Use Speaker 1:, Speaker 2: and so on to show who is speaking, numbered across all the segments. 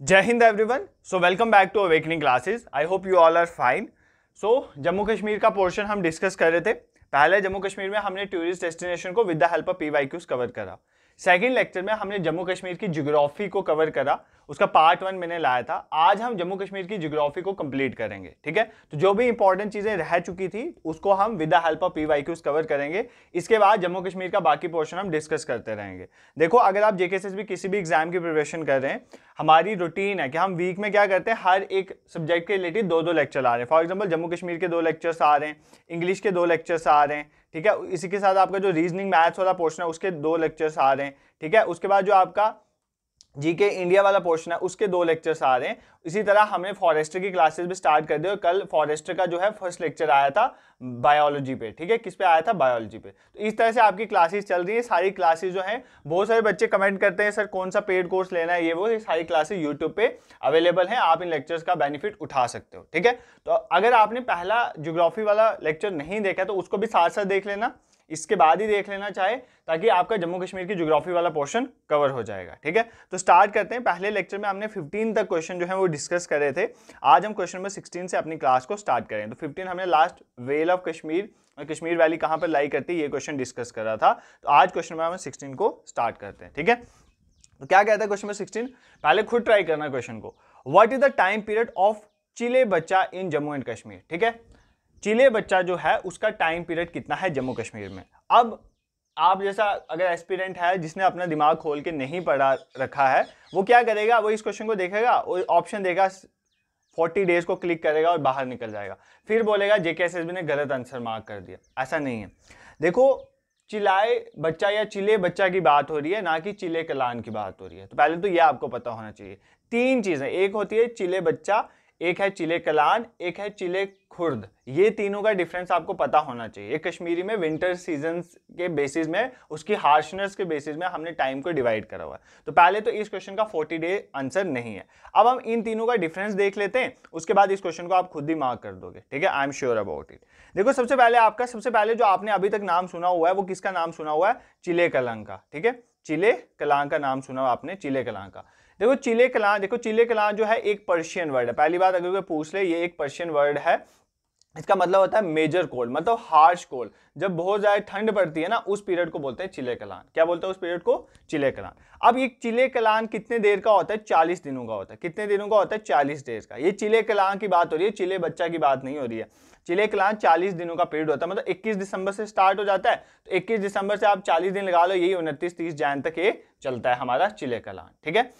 Speaker 1: जय Hind everyone. So welcome back to awakening classes I hope you all are fine so Jammu Kashmir का portion हम discuss कर रहे थे। पहले जम्मू कश्मीर में हमने टूरिस्ट डेस्टिनेशन को with the help of Qs cover करा। सेकंड लेक्चर में हमने जम्मू कश्मीर की ज्योग्राफी को कवर करा। उसका पार्ट वन मैंने लाया था। आज हम जम्मू कश्मीर की ज्योग्राफी को कंप्लीट करेंगे, ठीक है? तो जो भी इंपॉर्टेंट चीज़ें रह चुकी थी, उसको हम with the help of PYQs cover करेंगे। इसके बाद जम्मू कश्मीर का बाकी पोर्शन हम डिस्कस करते रहेंगे। देखो, अगर आप जेके किसी भी एग्ज़ाम की प्रिपरेशन कर रहे हैं, हमारी रूटीन है कि हम वीक में क्या करते हैं, हर एक सब्जेक्ट के रिलेटेड दो दो लेक्चर आ रहे हैं। फॉर एग्ज़ाम्पल जम्मू कश्मीर के दो लेक्चर्स आ रहे हैं इंग्लिश के दो लेक्चर्स आ रहे हैं ठीक है? इसी के साथ आपका जो रीजनिंग मैथ्स वाला पोर्शन है, उसके दो लेक्चर्स आ रहे हैं। ठीक है? उसके बाद जो आपका जीके इंडिया वाला पोर्शन है, उसके दो लेक्चर्स आ रहे हैं। इसी तरह हमने फॉरेस्टर की क्लासेस भी स्टार्ट कर दी और कल फॉरेस्टर का जो है फ़र्स्ट लेक्चर आया था बायोलॉजी पे, ठीक है? किस पे आया था? बायोलॉजी पे। तो इस तरह से आपकी क्लासेस चल रही है। सारी क्लासेस जो है, बहुत सारे बच्चे कमेंट करते हैं, सर कौन सा पेड कोर्स लेना है? ये वो, ये सारी क्लासेस यूट्यूब पे अवेलेबल है। आप इन लेक्चर्स का बेनिफिट उठा सकते हो, ठीक है? तो अगर आपने पहला ज्योग्राफी वाला लेक्चर नहीं देखा तो उसको भी साथ साथ देख लेना। इसके बाद ही देख लेना चाहे, ताकि आपका जम्मू कश्मीर की ज्योग्राफी वाला पोर्शन कवर हो जाएगा, ठीक है? तो स्टार्ट करते हैं। पहले लेक्चर में हमने 15 तक क्वेश्चन जो है वो डिस्कस कर रहे थे। आज हम क्वेश्चन नंबर 16 से अपनी क्लास को स्टार्ट करें। तो 15 हमने लास्ट वेल ऑफ़ कश्मीर और कश्मीर वैली कहाँ पर लाई करती है, ये क्वेश्चन डिस्कस कर रहा था। तो आज क्वेश्चन नंबर सिक्सटीन को स्टार्ट करते हैं, ठीक है? तो क्या कहता है क्वेश्चन नंबर सिक्सटीन पहले खुद ट्राई करना क्वेश्चन को। What is the time period of Chillai Bachha in Jammu and Kashmir ठीक है? चिले बच्चा जो है, उसका टाइम पीरियड कितना है जम्मू कश्मीर में? अब आप जैसा अगर एस्पिरेंट है, जिसने अपना दिमाग खोल के नहीं पढ़ा रखा है, वो क्या करेगा? वो इस क्वेश्चन को देखेगा, वो ऑप्शन देगा फोर्टी डेज़ को क्लिक करेगा और बाहर निकल जाएगा। फिर बोलेगा जेके ने गलत आंसर मार्क कर दिया। ऐसा नहीं है। देखो चिल्लाए बच्चा या चिले बच्चा की बात हो रही है, ना कि चिले कलान की बात हो रही है। तो पहले तो ये आपको पता होना चाहिए। तीन चीज़ें। एक होती है, चिले बच्चा एक है चिले कलान, एक है चिले खुर्द। ये तीनों का डिफरेंस आपको पता होना चाहिए। कश्मीरी में विंटर सीज़न के बेसिस में, उसकी हार्शनेस के बेसिस में हमने टाइम को डिवाइड करा हुआ तो पहले तो इस क्वेश्चन का 40 डे आंसर नहीं है। अब हम इन तीनों का डिफरेंस देख लेते हैं। उसके बाद इस क्वेश्चन को आप खुद ही मार्क कर दोगे। ठीक है? I am sure about it देखो, सबसे पहले आपका, सबसे पहले जो आपने अभी तक नाम सुना हुआ है, वो किसका नाम सुना हुआ है? चिले कलांग का। ठीक है? चिले कलांग का नाम सुना आपने, चिले कलांग का। देखो, चिले कलां देखो, चिले कलां जो है, एक पर्शियन वर्ड है। पहली बात अगर कोई पूछ ले, ये एक पर्शियन वर्ड है। इसका मतलब होता है मेजर कोल्ड मतलब हार्श कोल्ड जब बहुत ज़्यादा ठंड पड़ती है ना, उस पीरियड को बोलते हैं चिले कलान क्या बोलते हैं उस पीरियड को? चिले कलान अब ये चिले कलान कितने देर का होता है? चालीस दिनों का होता है। कितने दिनों का होता है? चालीस डेज़ का। ये चिले कलान की बात हो रही है, चिले बच्चा की बात नहीं हो रही है। चिले कलान चालीस दिनों का पीरियड होता है। मतलब इक्कीस दिसंबर से स्टार्ट हो जाता है। तो इक्कीस दिसंबर से आप चालीस दिन लगा लो, यही उनतीस तीस जैन तक ये चलता है हमारा चिले कलान ठीक है?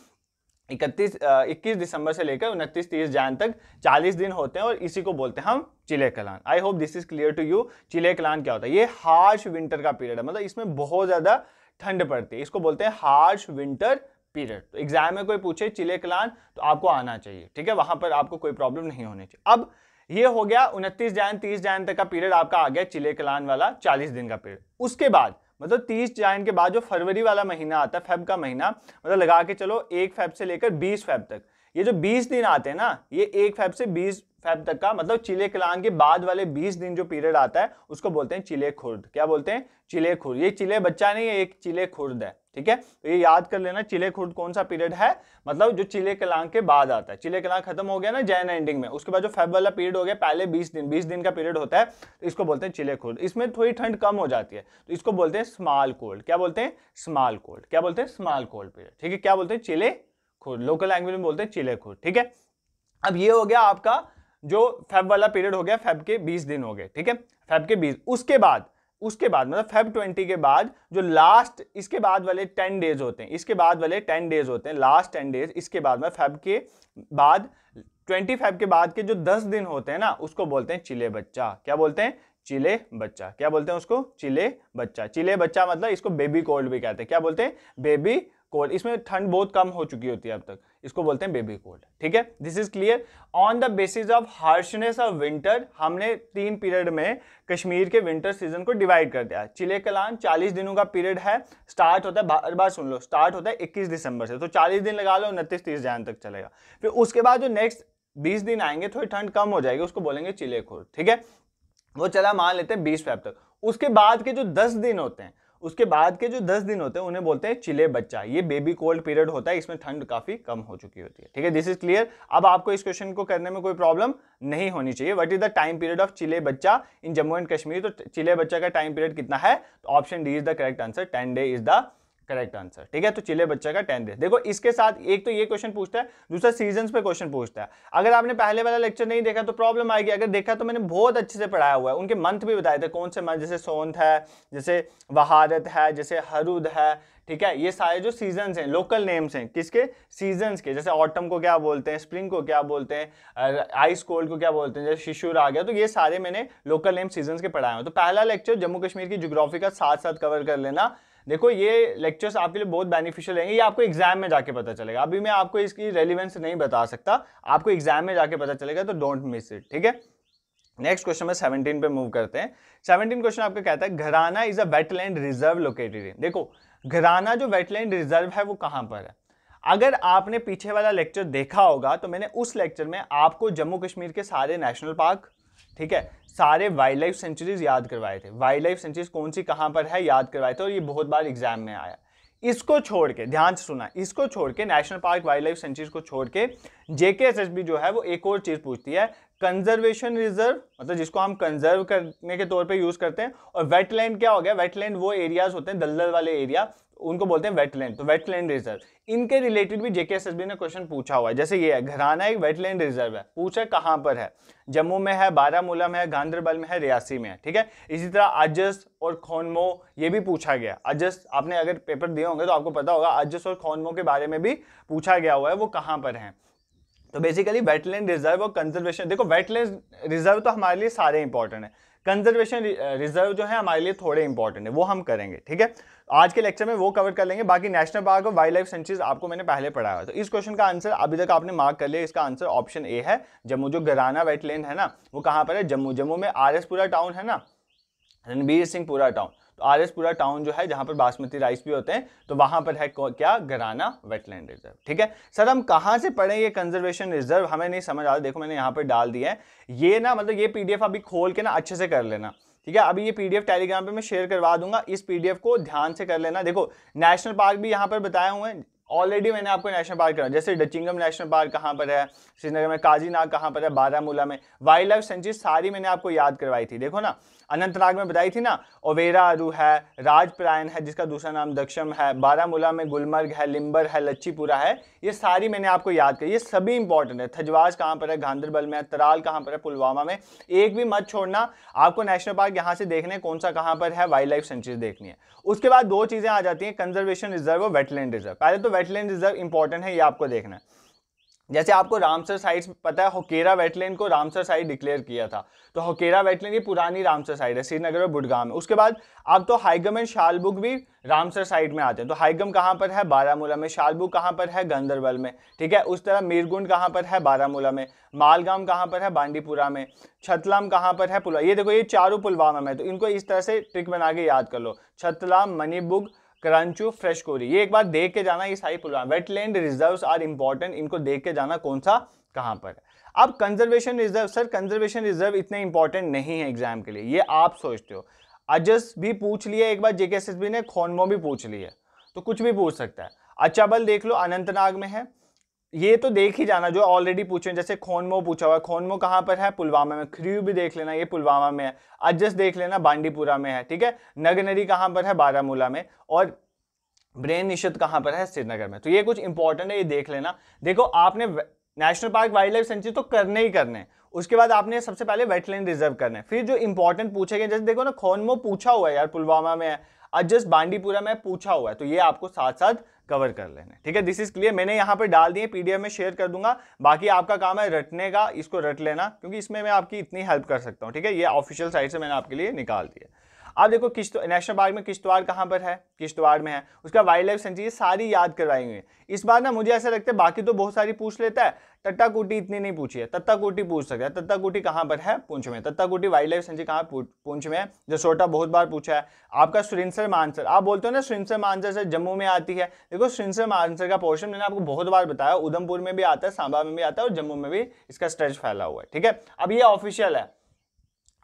Speaker 1: इकतीस इक्कीस दिसंबर से लेकर उनतीस, तीस जैन तक चालीस दिन होते हैं और इसी को बोलते हैं हम Chillai Kalan I hope this is clear to you Chillai Kalan क्या होता है? ये हार्श विंटर का पीरियड है। मतलब इसमें बहुत ज़्यादा ठंड पड़ती है। इसको बोलते हैं हार्श विंटर पीरियड तो एग्ज़ाम में कोई पूछे चिले कलान तो आपको आना चाहिए। ठीक है? वहाँ पर आपको कोई प्रॉब्लम नहीं होनी चाहिए। अब ये हो गया उनतीस जैन, तीस जैन तक का पीरियड आपका आ गया चिले कलान वाला चालीस दिन का पीरियड उसके बाद मतलब तीस जैन के बाद जो फरवरी वाला महीना आता है, फेब का महीना मतलब लगा के चलो एक फेब से लेकर बीस फेब तक। ये जो बीस दिन आते हैं ना, ये एक फेब से बीस फेब तक का मतलब चिले कलान के बाद वाले 20 दिन जो पीरियड आता है, उसको बोलते हैं चिले खुर्द। क्या बोलते हैं? चिले खुर्द। ये चिले बच्चा नहीं है एक चिले खुर्द है, ठीक है? तो ये याद कर लेना, चिले खुर्द कौन सा पीरियड है? मतलब जो चिले कलांग के बाद आता है। चिले कलांग खत्म हो गया ना जैन एंडिंग में, उसके बाद जो फेब वाला पीरियड हो गया, पहले 20 दिन 20 दिन का पीरियड होता है तो इसको बोलते हैं चिले खुर्द। इसमें थोड़ी ठंड कम हो जाती है तो इसको बोलते हैं स्मॉल कोल्ड। क्या बोलते हैं? Small cold. क्या बोलते हैं? स्मॉल कोल्ड पीरियड, ठीक है? क्या बोलते हैं? चिले खुर्द। लोकल लैंग्वेज में बोलते हैं चिले खुर्द, ठीक है? अब ये हो गया आपका जो फेब वाला पीरियड हो गया फेब के 20 दिन हो गए, ठीक है? फेब के 20 उसके बाद उसके बाद मतलब फेब 20 के बाद जो लास्ट इसके बाद वाले 10 डेज़ होते हैं, इसके बाद वाले 10 डेज़ होते हैं लास्ट 10 डेज़ इसके बाद में फेब के बाद 20 फेब के बाद के जो 10 दिन होते हैं ना, उसको बोलते हैं चिले बच्चा। क्या बोलते हैं? चिले बच्चा। क्या बोलते हैं उसको? चिले बच्चा। चिले बच्चा मतलब इसको बेबी कोल्ड भी कहते हैं। क्या बोलते हैं? बेबी कोल्ड इसमें ठंड बहुत कम हो चुकी होती है अब तक। इसको बोलते हैं बेबी कोल्ड ठीक है? This is clear on the basis of harshness of winter हमने तीन पीरियड में कश्मीर के विंटर सीज़न को डिवाइड कर दिया। चिले कलान 40 दिनों का पीरियड है। स्टार्ट होता है, बार बार सुन लो। स्टार्ट होता है 21 दिसंबर से। तो 40 दिन लगा लो, उनतीस, तीस जैन तक चलेगा। फिर उसके बाद जो नेक्स्ट 20 दिन आएँगे, थोड़ी ठंड कम हो जाएगी, उसको बोलेंगे चिले खोर ठीक है? वो चला मान लेते हैं बीस फेब तक। उसके बाद के जो दस दिन होते हैं उसके बाद के जो दस दिन होते हैं, उन्हें बोलते हैं चिले बच्चा। ये बेबी कोल्ड पीरियड होता है, इसमें ठंड काफ़ी कम हो चुकी होती है। ठीक है दिस इज़ क्लियर अब आपको इस क्वेश्चन को करने में कोई प्रॉब्लम नहीं होनी चाहिए। What is the time period of चिले बच्चा इन जम्मू एंड कश्मीर तो चिले बच्चा का टाइम पीरियड कितना है? तो option D is the correct answer ten day is the correct answer ठीक है? तो चिले बच्चे का डेज़ देखो, इसके साथ एक तो ये क्वेश्चन पूछता है, दूसरा सीज़न पे क्वेश्चन पूछता है। अगर आपने पहले वाला लेक्चर नहीं देखा तो प्रॉब्लम आएगी। अगर देखा तो मैंने बहुत अच्छे से पढ़ाया हुआ है। उनके मंथ भी बताए थे। कौन से मंथ जैसे सोनथ है, जैसे वहारत है, जैसे हरुद है। ठीक है? ये सारे जो सीजन्स हैं लोकल नेम्स हैं, किसके? सीजन्स के। जैसे ऑटम को क्या बोलते हैं? स्प्रिंग को क्या बोलते हैं? आइस कोल्ड को क्या बोलते हैं? जैसे शिशुर आ गया। तो ये सारे मैंने लोकल नेम सीजन्स के पढ़ाए हैं। तो पहला लेक्चर जम्मू कश्मीर की जोग्राफी का साथ साथ कवर कर लेना। देखो, ये लेक्चर्स आपके लिए बहुत बेनिफिशियल रहेंगे। ये आपको एग्ज़ाम में जाके पता चलेगा। अभी मैं आपको इसकी रेलिवेंस नहीं बता सकता। आपको एग्ज़ाम में जाके पता चलेगा तो डोंट मिस इट ठीक है? नेक्स्ट क्वेश्चन में 17 पे मूव करते हैं। 17 क्वेश्चन आपका कहता है, Gharana is a wetland reserve located in देखो, घराना जो वेटलैंड रिज़र्व है, वो कहाँ पर है? अगर आपने पीछे वाला लेक्चर देखा होगा तो मैंने उस लेक्चर में आपको जम्मू कश्मीर के सारे नेशनल पार्क ठीक है? सारे वाइल्ड लाइफ सेंचुरीज याद करवाए थे। वाइल्ड लाइफ सेंचुरीज कौन सी कहाँ पर है याद करवाए थे और ये बहुत बार एग्ज़ाम में आया। इसको छोड़ के, ध्यान से सुना इसको छोड़ के national park wildlife sanctuaries को छोड़ के जेके जो है वो एक और चीज़ पूछती है कंजर्वेशन रिज़र्व मतलब जिसको हम कंजर्व करने के तौर पे यूज़ करते हैं, और वेटलैंड क्या हो गया? वेटलैंड वो एरियाज़ होते हैं, दलदल वाले एरिया उनको बोलते हैं वेटलैंड तो वेटलैंड रिज़र्व इनके रिलेटेड भी जेके ने क्वेश्चन पूछा हुआ है, जैसे ये है, घराना एक वेटलैंड रिज़र्व है, पूछा कहाँ पर है? जम्मू में है, बारामूला में है, गांधरबल में है, रियासी में है, ठीक है? इसी तरह अजस और खोनमो, ये भी पूछा गया अजस आपने अगर पेपर दिए होंगे तो आपको पता होगा अजस और खोनमो के बारे में भी पूछा गया हुआ है, वो कहाँ पर है? तो बेसिकली वेटलैंड रिज़र्व और कंजर्वेशन देखो वेटलैंड रिज़र्व तो हमारे लिए सारे इंपॉर्टेंट है। कंजर्वेशन रिज़र्व जो है हमारे लिए थोड़े इंपॉर्टेंट है, वो हम करेंगे, ठीक है? आज के लेक्चर में वो कवर कर लेंगे, बाकी नेशनल पार्क और वाइल्ड लाइफ सेंचुरीज आपको मैंने पहले पढ़ाया तो इस क्वेश्चन का आंसर अभी तक आपने मार्क कर लिया, इसका आंसर ऑप्शन ए है। जम्मू, जो गराना वेटलैंड है ना, वो कहाँ पर है? जम्मू जम्मू में आर पूरा टाउन है ना? Ranbir Singh Pura town R S Pura town जो है, जहाँ पर बासमती राइस भी होते हैं तो वहाँ पर है क्या? गराना वेटलैंड रिज़र्व ठीक है? सर, हम कहाँ से पढ़े ये कंजर्वेशन रिज़र्व हमें नहीं समझ आ रहा, देखो मैंने यहाँ पर डाल दिया है। ये ना मतलब ये पीडीएफ अभी खोल के ना अच्छे से कर लेना, ठीक है? अभी ये पीडीएफ टेलीग्राम पे मैं शेयर करवा दूँगा, इस पीडीएफ को ध्यान से कर लेना। देखो नेशनल पार्क भी यहाँ पर बताए हुए हैं ऑलरेडी मैंने आपको नेशनल पार्क करा, जैसे डचिंगम नेशनल पार्क कहाँ पर है, श्रीनगर में काजीनाग कहाँ पर है, बारामूला में वाइल्ड लाइफ सेंचुरी सारी मैंने आपको याद करवाई थी, देखो ना? अनंतनाग में बताई थी ना, ओवेरा अरू है राजप्रायन है, जिसका दूसरा नाम दक्षम है, बारामूला में गुलमर्ग है, लिम्बर है, लच्छीपुरा है, ये सारी मैंने आपको याद करी, ये सभी इंपॉर्टेंट है। थजवाज कहाँ पर है, गांधरबल में है, तराल कहाँ पर है, पुलवामा में। एक भी मत छोड़ना, आपको नेशनल पार्क यहाँ से देखने कौन सा कहाँ पर है वाइल्ड लाइफ सेंचुरी देखनी है। उसके बाद दो चीज़ें आ जाती हैं कंजर्वेशन रिज़र्व और वेटलैंड रिज़र्व पहले तो वेटलैंड रिज़र्व इंपॉर्टेंट है, ये आपको देखना है। जैसे आपको रामसर साइड पता है होकेरा वेटलैंड को रामसर साइड डिक्लेयर किया था। तो होकेरा वेटलैंड ये पुरानी रामसर साइड है, श्रीनगर और बुडगाम में। उसके बाद अब तो हाईगम एंड शालबुग भी रामसर साइड में आते हैं। तो हाईगम कहाँ पर है? बारामूला में। शालबुग कहाँ पर है? गंदरबल में। ठीक है? उस तरह मीरगुंड कहाँ पर है? बारामूला में। मालगाम कहाँ पर है? बांडीपुरा में। छतलाम कहाँ पर है? पुलवा, ये देखो, ये चारों पुलवामा में तो इनको इस तरह से ट्रिक बना के याद कर लो। छतलाम, मणिबुग करंचू फ्रेश कोरी ये एक बार देख के जाना, ये सारी programme wetland reserve are important इनको देख के जाना कौन सा, कहाँ पर अब conservation reserve sir conservation reserve इतने इंपॉर्टेंट नहीं है एग्ज़ाम के लिए। ये आप सोचते हो। अजस भी पूछ लिया, एक बार जेके ने खोनमो भी पूछ लिया तो कुछ भी पूछ सकता है। अच्छा बल देख लो अनंतनाग में है। ये तो देख ही जाना, जो ऑलरेडी पूछे जैसे खोनमो पूछा हुआ है, खोनमो कहाँ पर है? पुलवामा में। खरीव भी देख लेना, ये पुलवामा में है। अजस देख लेना, बांडीपुरा में है, ठीक है? नगनरी कहाँ पर है? बारामूला में। और ब्रेन निषद कहाँ पर है? श्रीनगर में। तो ये कुछ इंपॉर्टेंट है, ये देख लेना। देखो, आपने national park wildlife sanctuary तो करने ही करने उसके बाद आपने सबसे पहले वेटलैंड रिज़र्व करने फिर जो इंपॉर्टेंट पूछे गए जैसे देखो ना, खोनमो पूछा हुआ है यार, पुलवामा में है, अजस बांडीपुरा में पूछा हुआ है तो ये आपको साथ साथ कवर कर लेने। ठीक है दिस इज़ क्लियर मैंने यहाँ पर डाल दिए पीडीएफ में शेयर कर दूँगा। बाकी आपका काम है रटने का, इसको रट लेना, क्योंकि इसमें मैं आपकी इतनी हेल्प कर सकता हूँ। ठीक है, ये ऑफिशियल साइट से मैंने आपके लिए निकाल दिया। अब देखो किश्त नेशनल पार्क में किश्तवाड़ कहाँ पर है? किश्तवाड़ में है। उसका वाइल्ड लाइफ सेंचुरी सारी याद करवाई हुई है इस बार ना मुझे ऐसा लगता है बाकी तो बहुत सारी पूछ लेता है। तत्ता कोटी इतनी नहीं पूछी है। तत्ता कोटी पूछ सकता है। तत्ता कोटी कहाँ पर है? पुंछ में। तत्ता कोटी वाइल्ड लाइफ सेंचुरी कहाँ पुंछ में है? जो छोटा बहुत बार पूछा है। आपका सुरिंसर मानसर। आप बोलते हो ना सुरिंसर मानसर से जम्मू में आती है। देखो सुरिंसर मानसर का पोर्शन मैंने आपको बहुत बार बताया। उधमपुर में भी आता है, सांबा में भी आता है और जम्मू में भी इसका स्ट्रेच फैला हुआ है। ठीक है? अब ये ऑफिशियल है।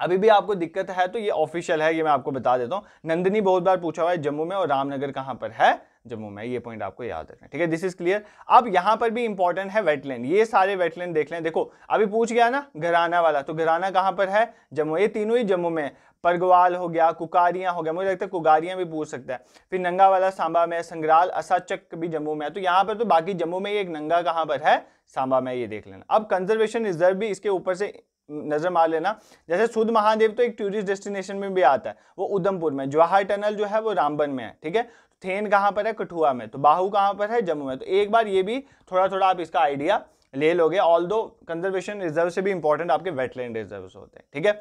Speaker 1: अभी भी आपको दिक्कत है तो ये ऑफिशियल है, ये मैं आपको बता देता हूँ। नंदिनी बहुत बार पूछा हुआ है, जम्मू में और रामनगर कहाँ पर है? जम्मू में, ये पॉइंट आपको याद रखना ठीक है दिस इज़ क्लियर अब यहाँ पर भी इंपॉर्टेंट है वेटलैंड ये सारे वेटलैंड देख लें। देखो, अभी पूछ गया ना, घराना वाला तो घराना कहाँ पर है? जम्मू। ये तीनों ही जम्मू में परगवाल हो गया, कुकारियाँ हो गया, मुझे लगता है कुकारियाँ भी पूछ सकता है। फिर नंगा वाला सांबा में संग्राल, असाचक भी जम्मू में है। तो यहाँ पर तो बाकी जम्मू में एक नंगा कहाँ पर है? सांबा में, ये देख लेना। अब कंजर्वेशन रिज़र्व भी इसके ऊपर से नज़र मार लेना। जैसे सुध महादेव तो एक टूरिस्ट डेस्टिनेशन में भी आता है, वो उधमपुर में, जवाहर टनल जो है वो रामबन में है, ठीक है? थेन कहाँ पर है? कठुआ में तो बाहू कहाँ पर है? जम्मू में। तो एक बार ये भी थोड़ा थोड़ा आप इसका आइडिया ले लोगे ऑल दो कंजर्वेशन रिज़र्व से भी इंपॉर्टेंट आपके वेटलैंड रिज़र्व होते हैं, ठीक है?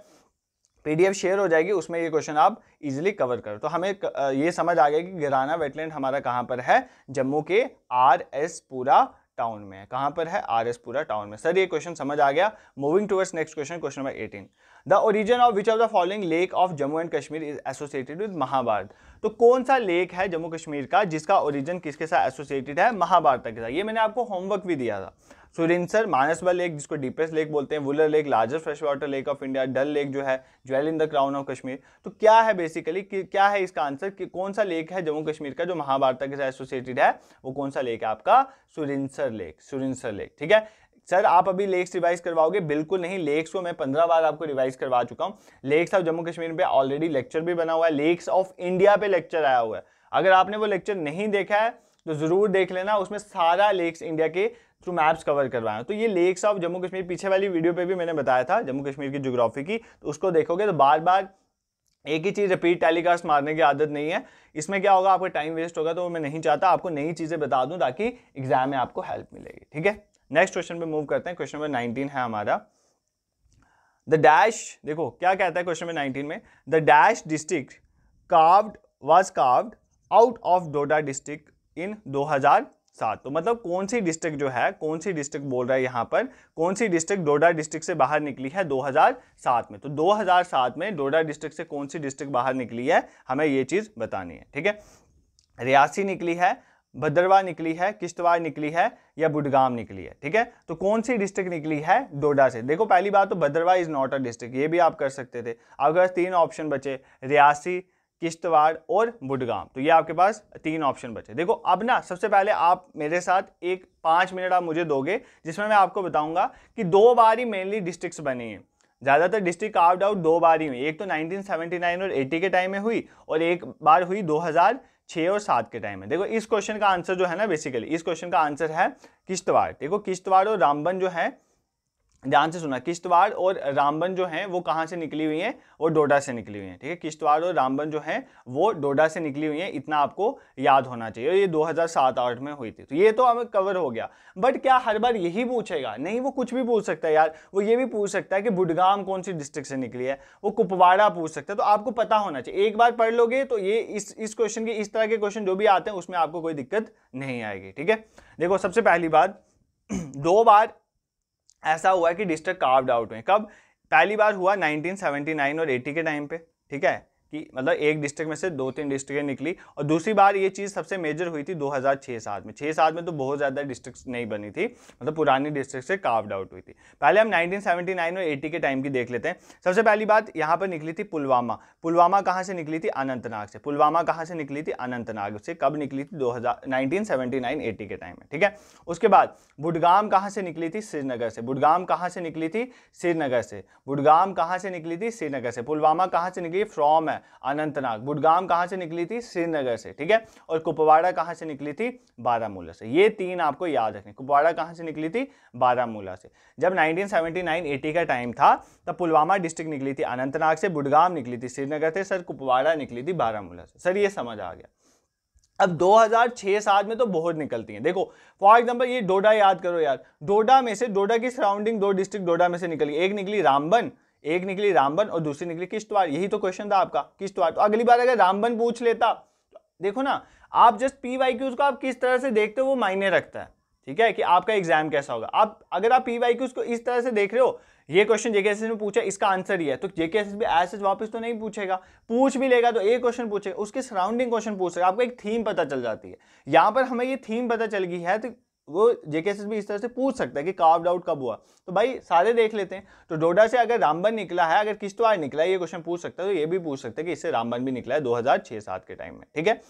Speaker 1: पीडीएफ शेयर हो जाएगी, उसमें ये क्वेश्चन आप इजीली कवर करो। तो हमें ये समझ आ गया कि गिराना वेटलैंड हमारा कहाँ पर है? जम्मू के आर एस पूरा टाउन में है। कहाँ पर है? आर एस पूरा टाउन में। सर, ये क्वेश्चन समझ आ गया। Moving towards next question question number eighteen the origin of which of the following lake of Jammu and Kashmir is associated with Mahabharata तो कौन सा लेक है जम्मू कश्मीर का, जिसका ओरिजिन किसके साथ एसोसिएटेड है? महाभारत के साथ। ये मैंने आपको होमवर्क भी दिया था। सुरिंसर मानसबल लेक, जिसको डीपेस्ट लेक बोलते हैं, Wular lake largest fresh water lake of India, Dal lake जो है, jewel in the crown of Kashmir. तो क्या है बेसिकली क्या है इसका आंसर कि कौन सा लेक है जम्मू कश्मीर का जो महाभारत के साथ एसोसिएटेड है? वो कौन सा लेक है आपका? सुरिंसर लेक सुरिंसर लेक, ठीक है? सर, आप अभी लेक्स रिवाइज करवाओगे? बिल्कुल नहीं, लेक्स को मैं पंद्रह बार आपको रिवाइज करवा चुका हूँ। लेक्स ऑफ़ जम्मू कश्मीर पे ऑलरेडी लेक्चर भी बना हुआ है, लेक्स ऑफ़ इंडिया पे लेक्चर आया हुआ है। अगर आपने वो लेक्चर नहीं देखा है तो ज़रूर देख लेना, उसमें सारा लेक्स इंडिया के थ्रू मैप्स कवर करवाए। तो ये लेक्स ऑफ़ जम्मू कश्मीर पीछे वाली वीडियो पे भी मैंने बताया था जम्मू कश्मीर की जोग्राफी की तो उसको देखोगे तो बार बार एक ही चीज़ रिपीट टेलीकास्ट मारने की आदत नहीं है। इसमें क्या होगा, आपका टाइम वेस्ट होगा तो मैं नहीं चाहता आपको नई चीज़ें बता दूँ ताकि एग्ज़ाम में आपको हेल्प मिलेगी, ठीक है? नेक्स्ट क्वेश्चन पे मूव करते हैं। क्वेश्चन नंबर नाइनटीन है हमारा। द डैश देखो, क्या कहता है क्वेश्चन नंबर नाइनटीन में? The dash district carved was carved out of Doda district in 2007 तो मतलब कौन सी डिस्ट्रिक्ट जो है, कौन सी डिस्ट्रिक्ट बोल रहा है यहाँ पर, कौन सी डिस्ट्रिक्ट डोडा डिस्ट्रिक्ट से बाहर निकली है 2007 में? तो 2007 में डोडा डिस्ट्रिक्ट से कौन सी डिस्ट्रिक्ट बाहर निकली है, हमें ये चीज़ बतानी है, ठीक है? रियासी निकली है भद्रवा निकली है, किश्तवाड़ निकली है या बुडगाम निकली है, ठीक है? तो कौन सी डिस्ट्रिक्ट निकली है डोडा से? देखो, पहली बात तो Bhaderwah is not a district ये भी आप कर सकते थे। अगर तीन ऑप्शन बचे, रियासी किश्तवाड़ और बुडगाम तो ये आपके पास तीन ऑप्शन बचे। देखो, अब ना सबसे पहले आप मेरे साथ एक पाँच मिनट आप मुझे दोगे, जिसमें मैं आपको बताऊँगा कि दो बार ही मेनली डिस्ट्रिक्ट्स बनी हैं। ज़्यादातर डिस्ट्रिक्ट आउट आउट दो बार ही हुई। एक तो 1979 और 80 के टाइम में हुई और एक बार हुई 2006 और सात के टाइम में। देखो, इस क्वेश्चन का आंसर जो है ना बेसिकली इस क्वेश्चन का आंसर है किश्तवाड़। देखो, किश्तवाड़ और रामबन जो है ध्यान से सुना किश्तवाड़ और रामबन जो है, वो कहाँ से निकली हुई है? वो डोडा से निकली हुई है, ठीक है? किश्तवाड़ और रामबन जो है, वो डोडा से निकली हुई है, इतना आपको याद होना चाहिए। और ये 2007-8 में हुई थी तो ये तो हमें कवर हो गया। बट क्या हर बार यही पूछेगा? नहीं, वो कुछ भी पूछ सकता है यार। वो ये भी पूछ सकता है कि बुडगाम कौन सी डिस्ट्रिक्ट से निकली है? वो कुपवाड़ा पूछ सकता है तो आपको पता होना चाहिए। एक बार पढ़ लोगे तो ये इस इस क्वेश्चन के, इस तरह के क्वेश्चन जो भी आते हैं, उसमें आपको कोई दिक्कत नहीं आएगी, ठीक है? देखो, सबसे पहली बात, दो बार ऐसा हुआ कि डिस्ट्रिक्ट कार्व्ड आउट हुए कब? पहली बार हुआ 1979 और 80 के टाइम पे, ठीक है? कि मतलब एक डिस्ट्रिक्ट में से दो तीन डिस्ट्रिक्टें निकली और दूसरी बार ये चीज़ सबसे मेजर हुई थी 2006 सात में। छः सात में तो बहुत ज़्यादा डिस्ट्रिक्ट नहीं बनी थी मतलब पुरानी डिस्ट्रिक्ट से कार्व्ड आउट हुई थी। पहले हम 1979 और 80 के टाइम की देख लेते हैं। सबसे पहली बात यहाँ पर निकली थी पुलवामा। पुलवामा कहाँ से निकली थी? अनंतनाग से। पुलवामा कहाँ से निकली थी? अनंतनाग से। कब निकली थी? दो हज़ार के टाइम में, ठीक है? उसके बाद बुडगाम कहाँ से निकली थी? श्रीनगर से। बुडगाम कहाँ से निकली थी? श्रीनगर से। बुडगाम कहाँ से निकली थी? श्रीनगर से। पुलवामा कहाँ से निकली? फ्रॉम है। अनंतनाग। बुडगाम कहाँ से निकली थी? श्रीनगर से, ठीक है? और कुपवाड़ा कहाँ से निकली थी? बारामूला से। ये तीन आपको याद रखने। कुपवाड़ा कहाँ से निकली थी? बारामूला से। जब 1979-80 का टाइम था, तब पुलवामा डिस्ट्रिक्ट निकली थी अनंतनाग से, बुडगाम निकली थी श्रीनगर से, सर कुपवाड़ा निकली थी बारामूला से। सर, ये समझ आ गया। अब 2006-7 में तो बहुत निकलती हैं। देखो फॉर एग्जांपल ये डोडा याद करो यार। डोडा में से, डोडा की सराउंडिंग दो डिस्ट्रिक्ट डोडा में से निकली। एक निकली रामबन एक निकली रामबन और दूसरी निकली किश्तवाड़। यही तो क्वेश्चन था आपका, किश्तवाड़। तो अगली बार अगर रामबन पूछ लेता, देखो ना, आप जस्ट पी वाई क्यूज को आप किस तरह से देखते हो वो मायने रखता है, ठीक है, कि आपका एग्ज़ाम कैसा होगा। आप, अगर आप पी वाई क्यूज को इस तरह से देख रहे हो, ये क्वेश्चन जेके एस में पूछा, इसका आंसर ही है। तो जेके एस भी ऐसे वापस तो नहीं पूछेगा, पूछ भी लेगा तो एक क्वेश्चन पूछेगा, उसके सराउंडिंग क्वेश्चन पूछ पूछेगा आपको एक थीम पता चल जाती है। यहाँ पर हमें ये थीम पता चल गई है तो वो जेकेएसएस भी इस तरह से पूछ सकता है कि कार्व आउट कब हुआ। तो भाई, सारे देख लेते हैं। तो डोडा से अगर रामबन निकला है, अगर किश्तवाड़ निकला है, ये क्वेश्चन पूछ सकता है तो ये भी पूछ सकता है कि इससे रामबन भी निकला है 2006 हज़ार के टाइम में, ठीक है?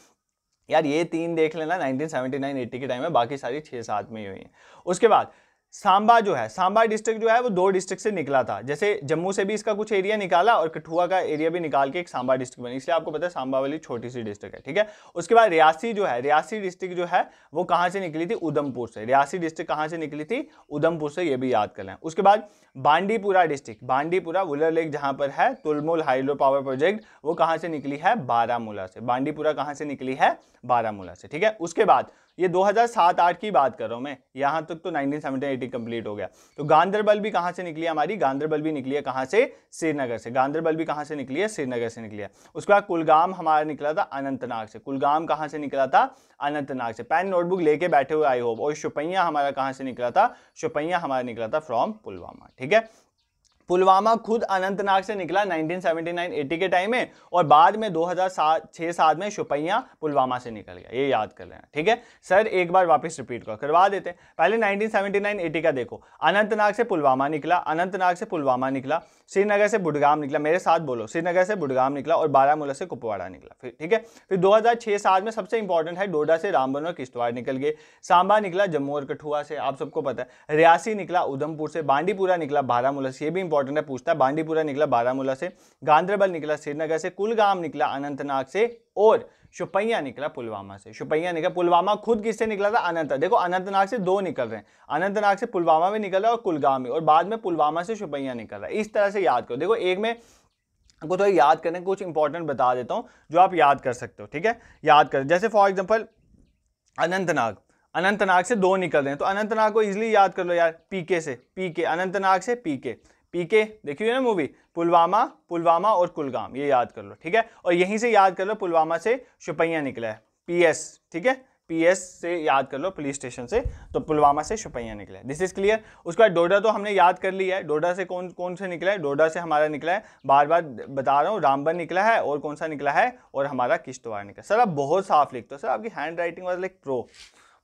Speaker 1: यार, ये तीन देख लेना 1979 80 के टाइम में, बाकी सारी छः सात में ही हुई हैं। उसके बाद सांबा जो है, सांबा डिस्ट्रिक्ट जो है, वो दो डिस्ट्रिक्ट से निकला था। जैसे जम्मू से भी इसका कुछ एरिया निकाला और कठुआ का एरिया भी निकाल के एक सांबा डिस्ट्रिक्ट बनी। इसलिए आपको पता है सांबा वाली छोटी सी डिस्ट्रिक्ट है, ठीक है? उसके बाद रियासी जो है, रियासी डिस्ट्रिक्ट जो है, वो कहाँ से निकली थी? उधमपुर से। रियासी डिस्ट्रिक्ट कहाँ से निकली थी? उधमपुर से, ये भी याद कर लें। उसके बाद बांडीपुरा डिस्ट्रिक्ट बांडीपुरा वुलर लेक जहाँ पर है, तुलमुल हाइड्रो पावर प्रोजेक्ट वो कहाँ से निकली है? बारामूला से। बांडीपुरा कहाँ से निकली है? बारामूला से, ठीक है? उसके बाद ये 2007-8 की बात कर रहा हूँ मैं। यहाँ तक तो 1970-80 कंप्लीट हो गया। तो गांधरबल भी कहाँ से निकली हमारी? गांधरबल भी निकली है कहाँ से? श्रीनगर से। गांधरबल भी कहाँ से निकली है? श्रीनगर से निकली है। उसके बाद कुलगाम हमारा निकला था अनंतनाग से। कुलगाम कहाँ से निकला था? अनंतनाग से। पेन नोटबुक लेके बैठे हुए, आई होप। और शुपैया हमारा कहाँ से निकला था? शुपैया हमारा निकला था फ्रॉम पुलवामा। ठीक है? पुलवामा खुद अनंतनाग से निकला 1979-80 के टाइम में और बाद में 2007 सात में शुपैया पुलवामा से निकल गया। ये याद कर लेना, ठीक है? सर, एक बार वापस रिपीट कर, करवा देते हैं। पहले 1979-80 का देखो। अनंतनाग से पुलवामा निकला, अनंतनाग से पुलवामा निकला, श्रीनगर से बुडगाम निकला, मेरे साथ बोलो, श्रीनगर से बुडगाम निकला और बारामूला से कुपवाड़ा निकला, फिर, ठीक है? फिर 2006 सात में सबसे इंपॉर्टेंट है डोडा से रामबन और किश्तवाड़ निकल गए। सांबा निकला, जम्मू और कठुआ से, आप सबको पता है। रियासी निकला, उधमपुर से, बांडीपुरा निकला, बारामूला से, ये भी इंपॉर्टेंट है पूछता है, बांडीपुरा निकला बारामूला से, गांधरबल निकला श्रीनगर से, कुलगाम निकला अनंतनाग से, और शुपैया निकला पुलवामा से। शुपैया निकला पुलवामा खुद किससे निकला था? अनंत, देखो अनंतनाग से दो निकल रहे हैं। अनंतनाग से पुलवामा में निकल रहा है और कुलगाम में, और बाद में पुलवामा से शुपैया निकल रहा है। इस तरह से याद करो। देखो, एक में आपको तो याद करने कुछ इंपॉर्टेंट बता देता हूँ, जो आप याद कर सकते हो, ठीक है? याद कर, जैसे फॉर एग्ज़ाम्पल अनंतनाग। अनंतनाग से दो निकल रहे हैं तो अनंतनाग को इजिली याद कर लो यार, पीके से, पीके, अनंतनाग से पीके। पीके देखिए ना मूवी पुलवामा पुलवामा और कुलगाम, ये याद कर लो, ठीक है? और यहीं से याद कर लो, पुलवामा से शुपैया निकला है पीएस ठीक है? पीएस से याद कर लो पुलिस स्टेशन से तो पुलवामा से शुपैया निकला है। दिस इज़ क्लियर उसके बाद डोडा तो हमने याद कर लिया है, डोडा से कौन कौन से निकला है? डोडा से हमारा निकला है बार बार बता रहा हूँ, रामबन निकला है और कौन सा निकला है? और हमारा किश्तवाड़ निकला सर, आप बहुत साफ़ लिखते हो, सर, आपकी handwriting was like pro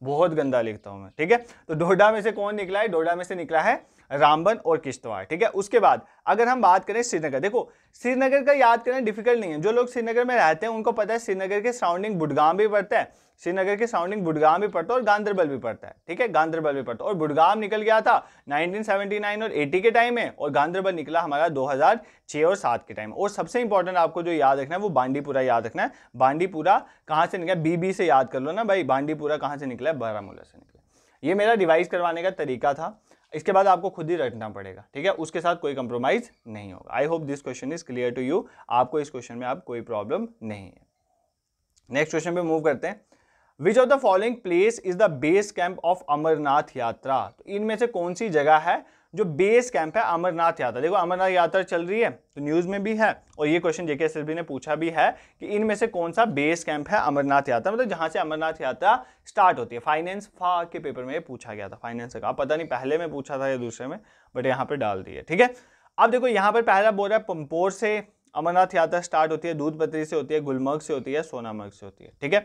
Speaker 1: बहुत गंदा लिखता हूँ मैं, ठीक है? तो डोडा में से कौन निकला है? डोडा में से निकला है रामबन और किश्तवाड़, ठीक है? उसके बाद अगर हम बात करें श्रीनगर, देखो, श्रीनगर का याद करना डिफ़िकल्ट नहीं है। जो लोग श्रीनगर में रहते हैं, उनको पता है श्रीनगर के सराउंडिंग बुडगाम भी पड़ता है, श्रीनगर के सराउंडिंग बुडगाम भी पड़ता है और गांधरबल भी पड़ता है, ठीक है? गांधरबल भी पड़ता है। और बुडगाम निकल गया था 1979 और 80 के टाइम में और गांधरबल निकला हमारा 2006 और 7 के टाइम और सबसे इंपॉर्टेंट आपको जो याद रखना है, वो बांडीपुरा याद रखना है। बांडीपुरा कहाँ से निकला बीबी से याद कर लो ना भाई, बांडीपुरा कहाँ से निकला है? बारामूला से निकला ये मेरा डिवाइस करवाने का तरीका था। इसके बाद आपको खुद ही रटना पड़ेगा, ठीक है? उसके साथ कोई कंप्रोमाइज नहीं होगा। I hope this question is clear to you आपको इस क्वेश्चन में आप कोई प्रॉब्लम नहीं है। नेक्स्ट क्वेश्चन पे मूव करते हैं। Which of the following place is the base camp of Amarnath Yatra तो इनमें से कौन सी जगह है? जो बेस कैंप है, अमरनाथ यात्रा। देखो, अमरनाथ यात्रा चल रही है तो न्यूज़ में भी है, और ये क्वेश्चन जेके एस ने पूछा भी है कि इनमें से कौन सा बेस कैंप है अमरनाथ यात्रा? मतलब जहाँ से अमरनाथ यात्रा स्टार्ट होती है। फाइनेंस फा के पेपर में पूछा गया था फाइनेंस का। पता नहीं, पहले में पूछा था या दूसरे में बट यहाँ पर डाल दिया, ठीक है? अब देखो, यहाँ पर पहला बोल रहा है, पंपोर से अमरनाथ यात्रा स्टार्ट होती है दूध पत्री से होती है, गुलमर्ग से होती है, सोनामर्ग से होती है, ठीक है?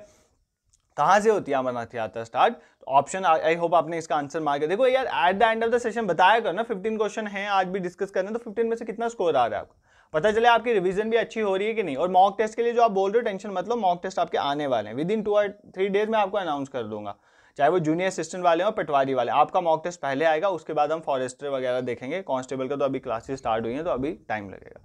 Speaker 1: कहाँ से होती है अमरनाथ यात्रा स्टार्ट ऑप्शन आई होप आपने इसका आंसर मार के देखो यार at the end of the session बताया करो ना 15 क्वेश्चन है, आज भी डिस्कस करना तो 15 में से कितना स्कोर आ रहा है आपको? पता चले आपकी रिवीजन भी अच्छी हो रही है कि नहीं? और मॉक टेस्ट के लिए जो आप बोल रहे हो टेंशन मतलब मॉक टेस्ट आपके आने वाले हैं। विद इन टू और थ्री डेज़ में आपको अनाउंस कर दूँगा। चाहे वो जूनियर असिस्टेंट वाले हो, पटवारी वाले, आपका मॉक टेस्ट पहले आएगा, उसके बाद हम फॉरेस्टर वगैरह देखेंगे। कांस्टेबल का तो अभी क्लासेस स्टार्ट हुई हैं तो अभी टाइम लगेगा।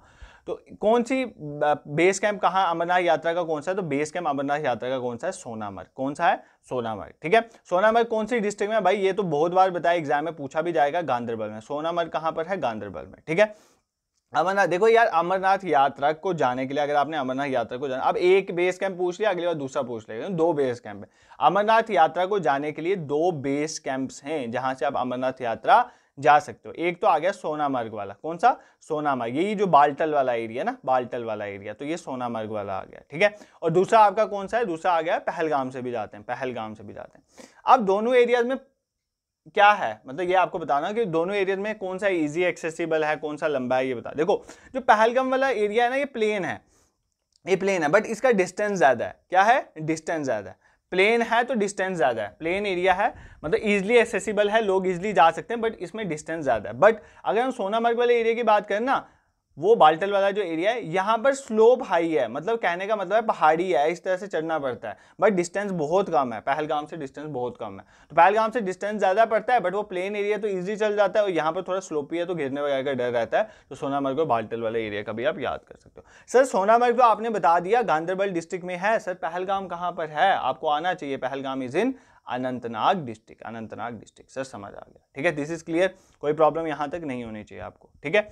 Speaker 1: तो कौन सी बेस कैंप कहाँ अमरनाथ यात्रा का कौन सा है? तो बेस कैंप अमरनाथ यात्रा का कौन सा है? सोनामर्ग। कौन सा है? सोनामर्ग। ठीक है? सोनामर्ग कौन सी डिस्ट्रिक्ट में भाई, ये तो बहुत बार बताया एग्ज़ाम में पूछा भी जाएगा गांधरबल में। सोनामर्ग कहाँ पर है? गांधरबल में। ठीक है? अमरनाथ, देखो यार, अमरनाथ यात्रा को जाने के लिए अगर आपने अमरनाथ यात्रा को जाना, अब एक बेस कैंप पूछ लिया, अगली बार दूसरा पूछ लेगा, दो बेस कैंप है। अमरनाथ यात्रा को जाने के लिए दो बेस कैंप्स हैं जहाँ से आप अमरनाथ यात्रा जा सकते हो। एक तो आ गया सोनामर्ग वाला। कौन सा? सोनामर्ग। यही जो बाल्टल वाला एरिया ना, बाल्टल वाला एरिया तो ये सोनामर्ग वाला आ गया, ठीक है? और दूसरा आपका कौन सा है? दूसरा आ गया पहलगाम से भी जाते हैं, पहलगाम से भी जाते हैं। अब दोनों एरियाज़ में क्या है? मतलब ये आपको बताना कि दोनों एरियाज़ में कौन सा इजी एक्सेसिबल है, कौन सा लंबा है, ये बता। देखो, जो पहलगाम वाला एरिया है ना, ये प्लेन है। ये प्लेन है बट इसका डिस्टेंस ज़्यादा है। क्या है? डिस्टेंस ज़्यादा है। प्लेन है तो डिस्टेंस ज़्यादा है। प्लेन एरिया है मतलब इजिली एसेसिबल है, लोग इजिली जा सकते हैं बट इसमें डिस्टेंस ज़्यादा है। बट अगर हम सोनामर्ग वाले एरिया की बात करें ना वो बाल्टल वाला जो एरिया है, यहाँ पर स्लोप हाई है। मतलब कहने का मतलब है पहाड़ी है, इस तरह से चढ़ना पड़ता है। बट डिस्टेंस बहुत कम है। पहलगाम से डिस्टेंस बहुत कम है। तो पहलगाम से डिस्टेंस ज़्यादा पड़ता है बट वो प्लेन एरिया तो ईजी चल जाता है और यहाँ पर थोड़ा स्लोपी है तो गिरने वगैरह का डर रहता है। तो सोनामर्ग और बाल्टल वाले एरिया का भी आप याद कर सकते हो। सर, सोनामर्ग तो आपने बता दिया गांधरबल डिस्ट्रिक्ट में है। सर, पहलगाम कहाँ पर है? आपको आना चाहिए। Pahalgam is in Anantnag district Anantnag district sir, समझ आ गया। ठीक है दिस इज़ क्लियर कोई प्रॉब्लम यहाँ तक नहीं होनी चाहिए आपको। ठीक है?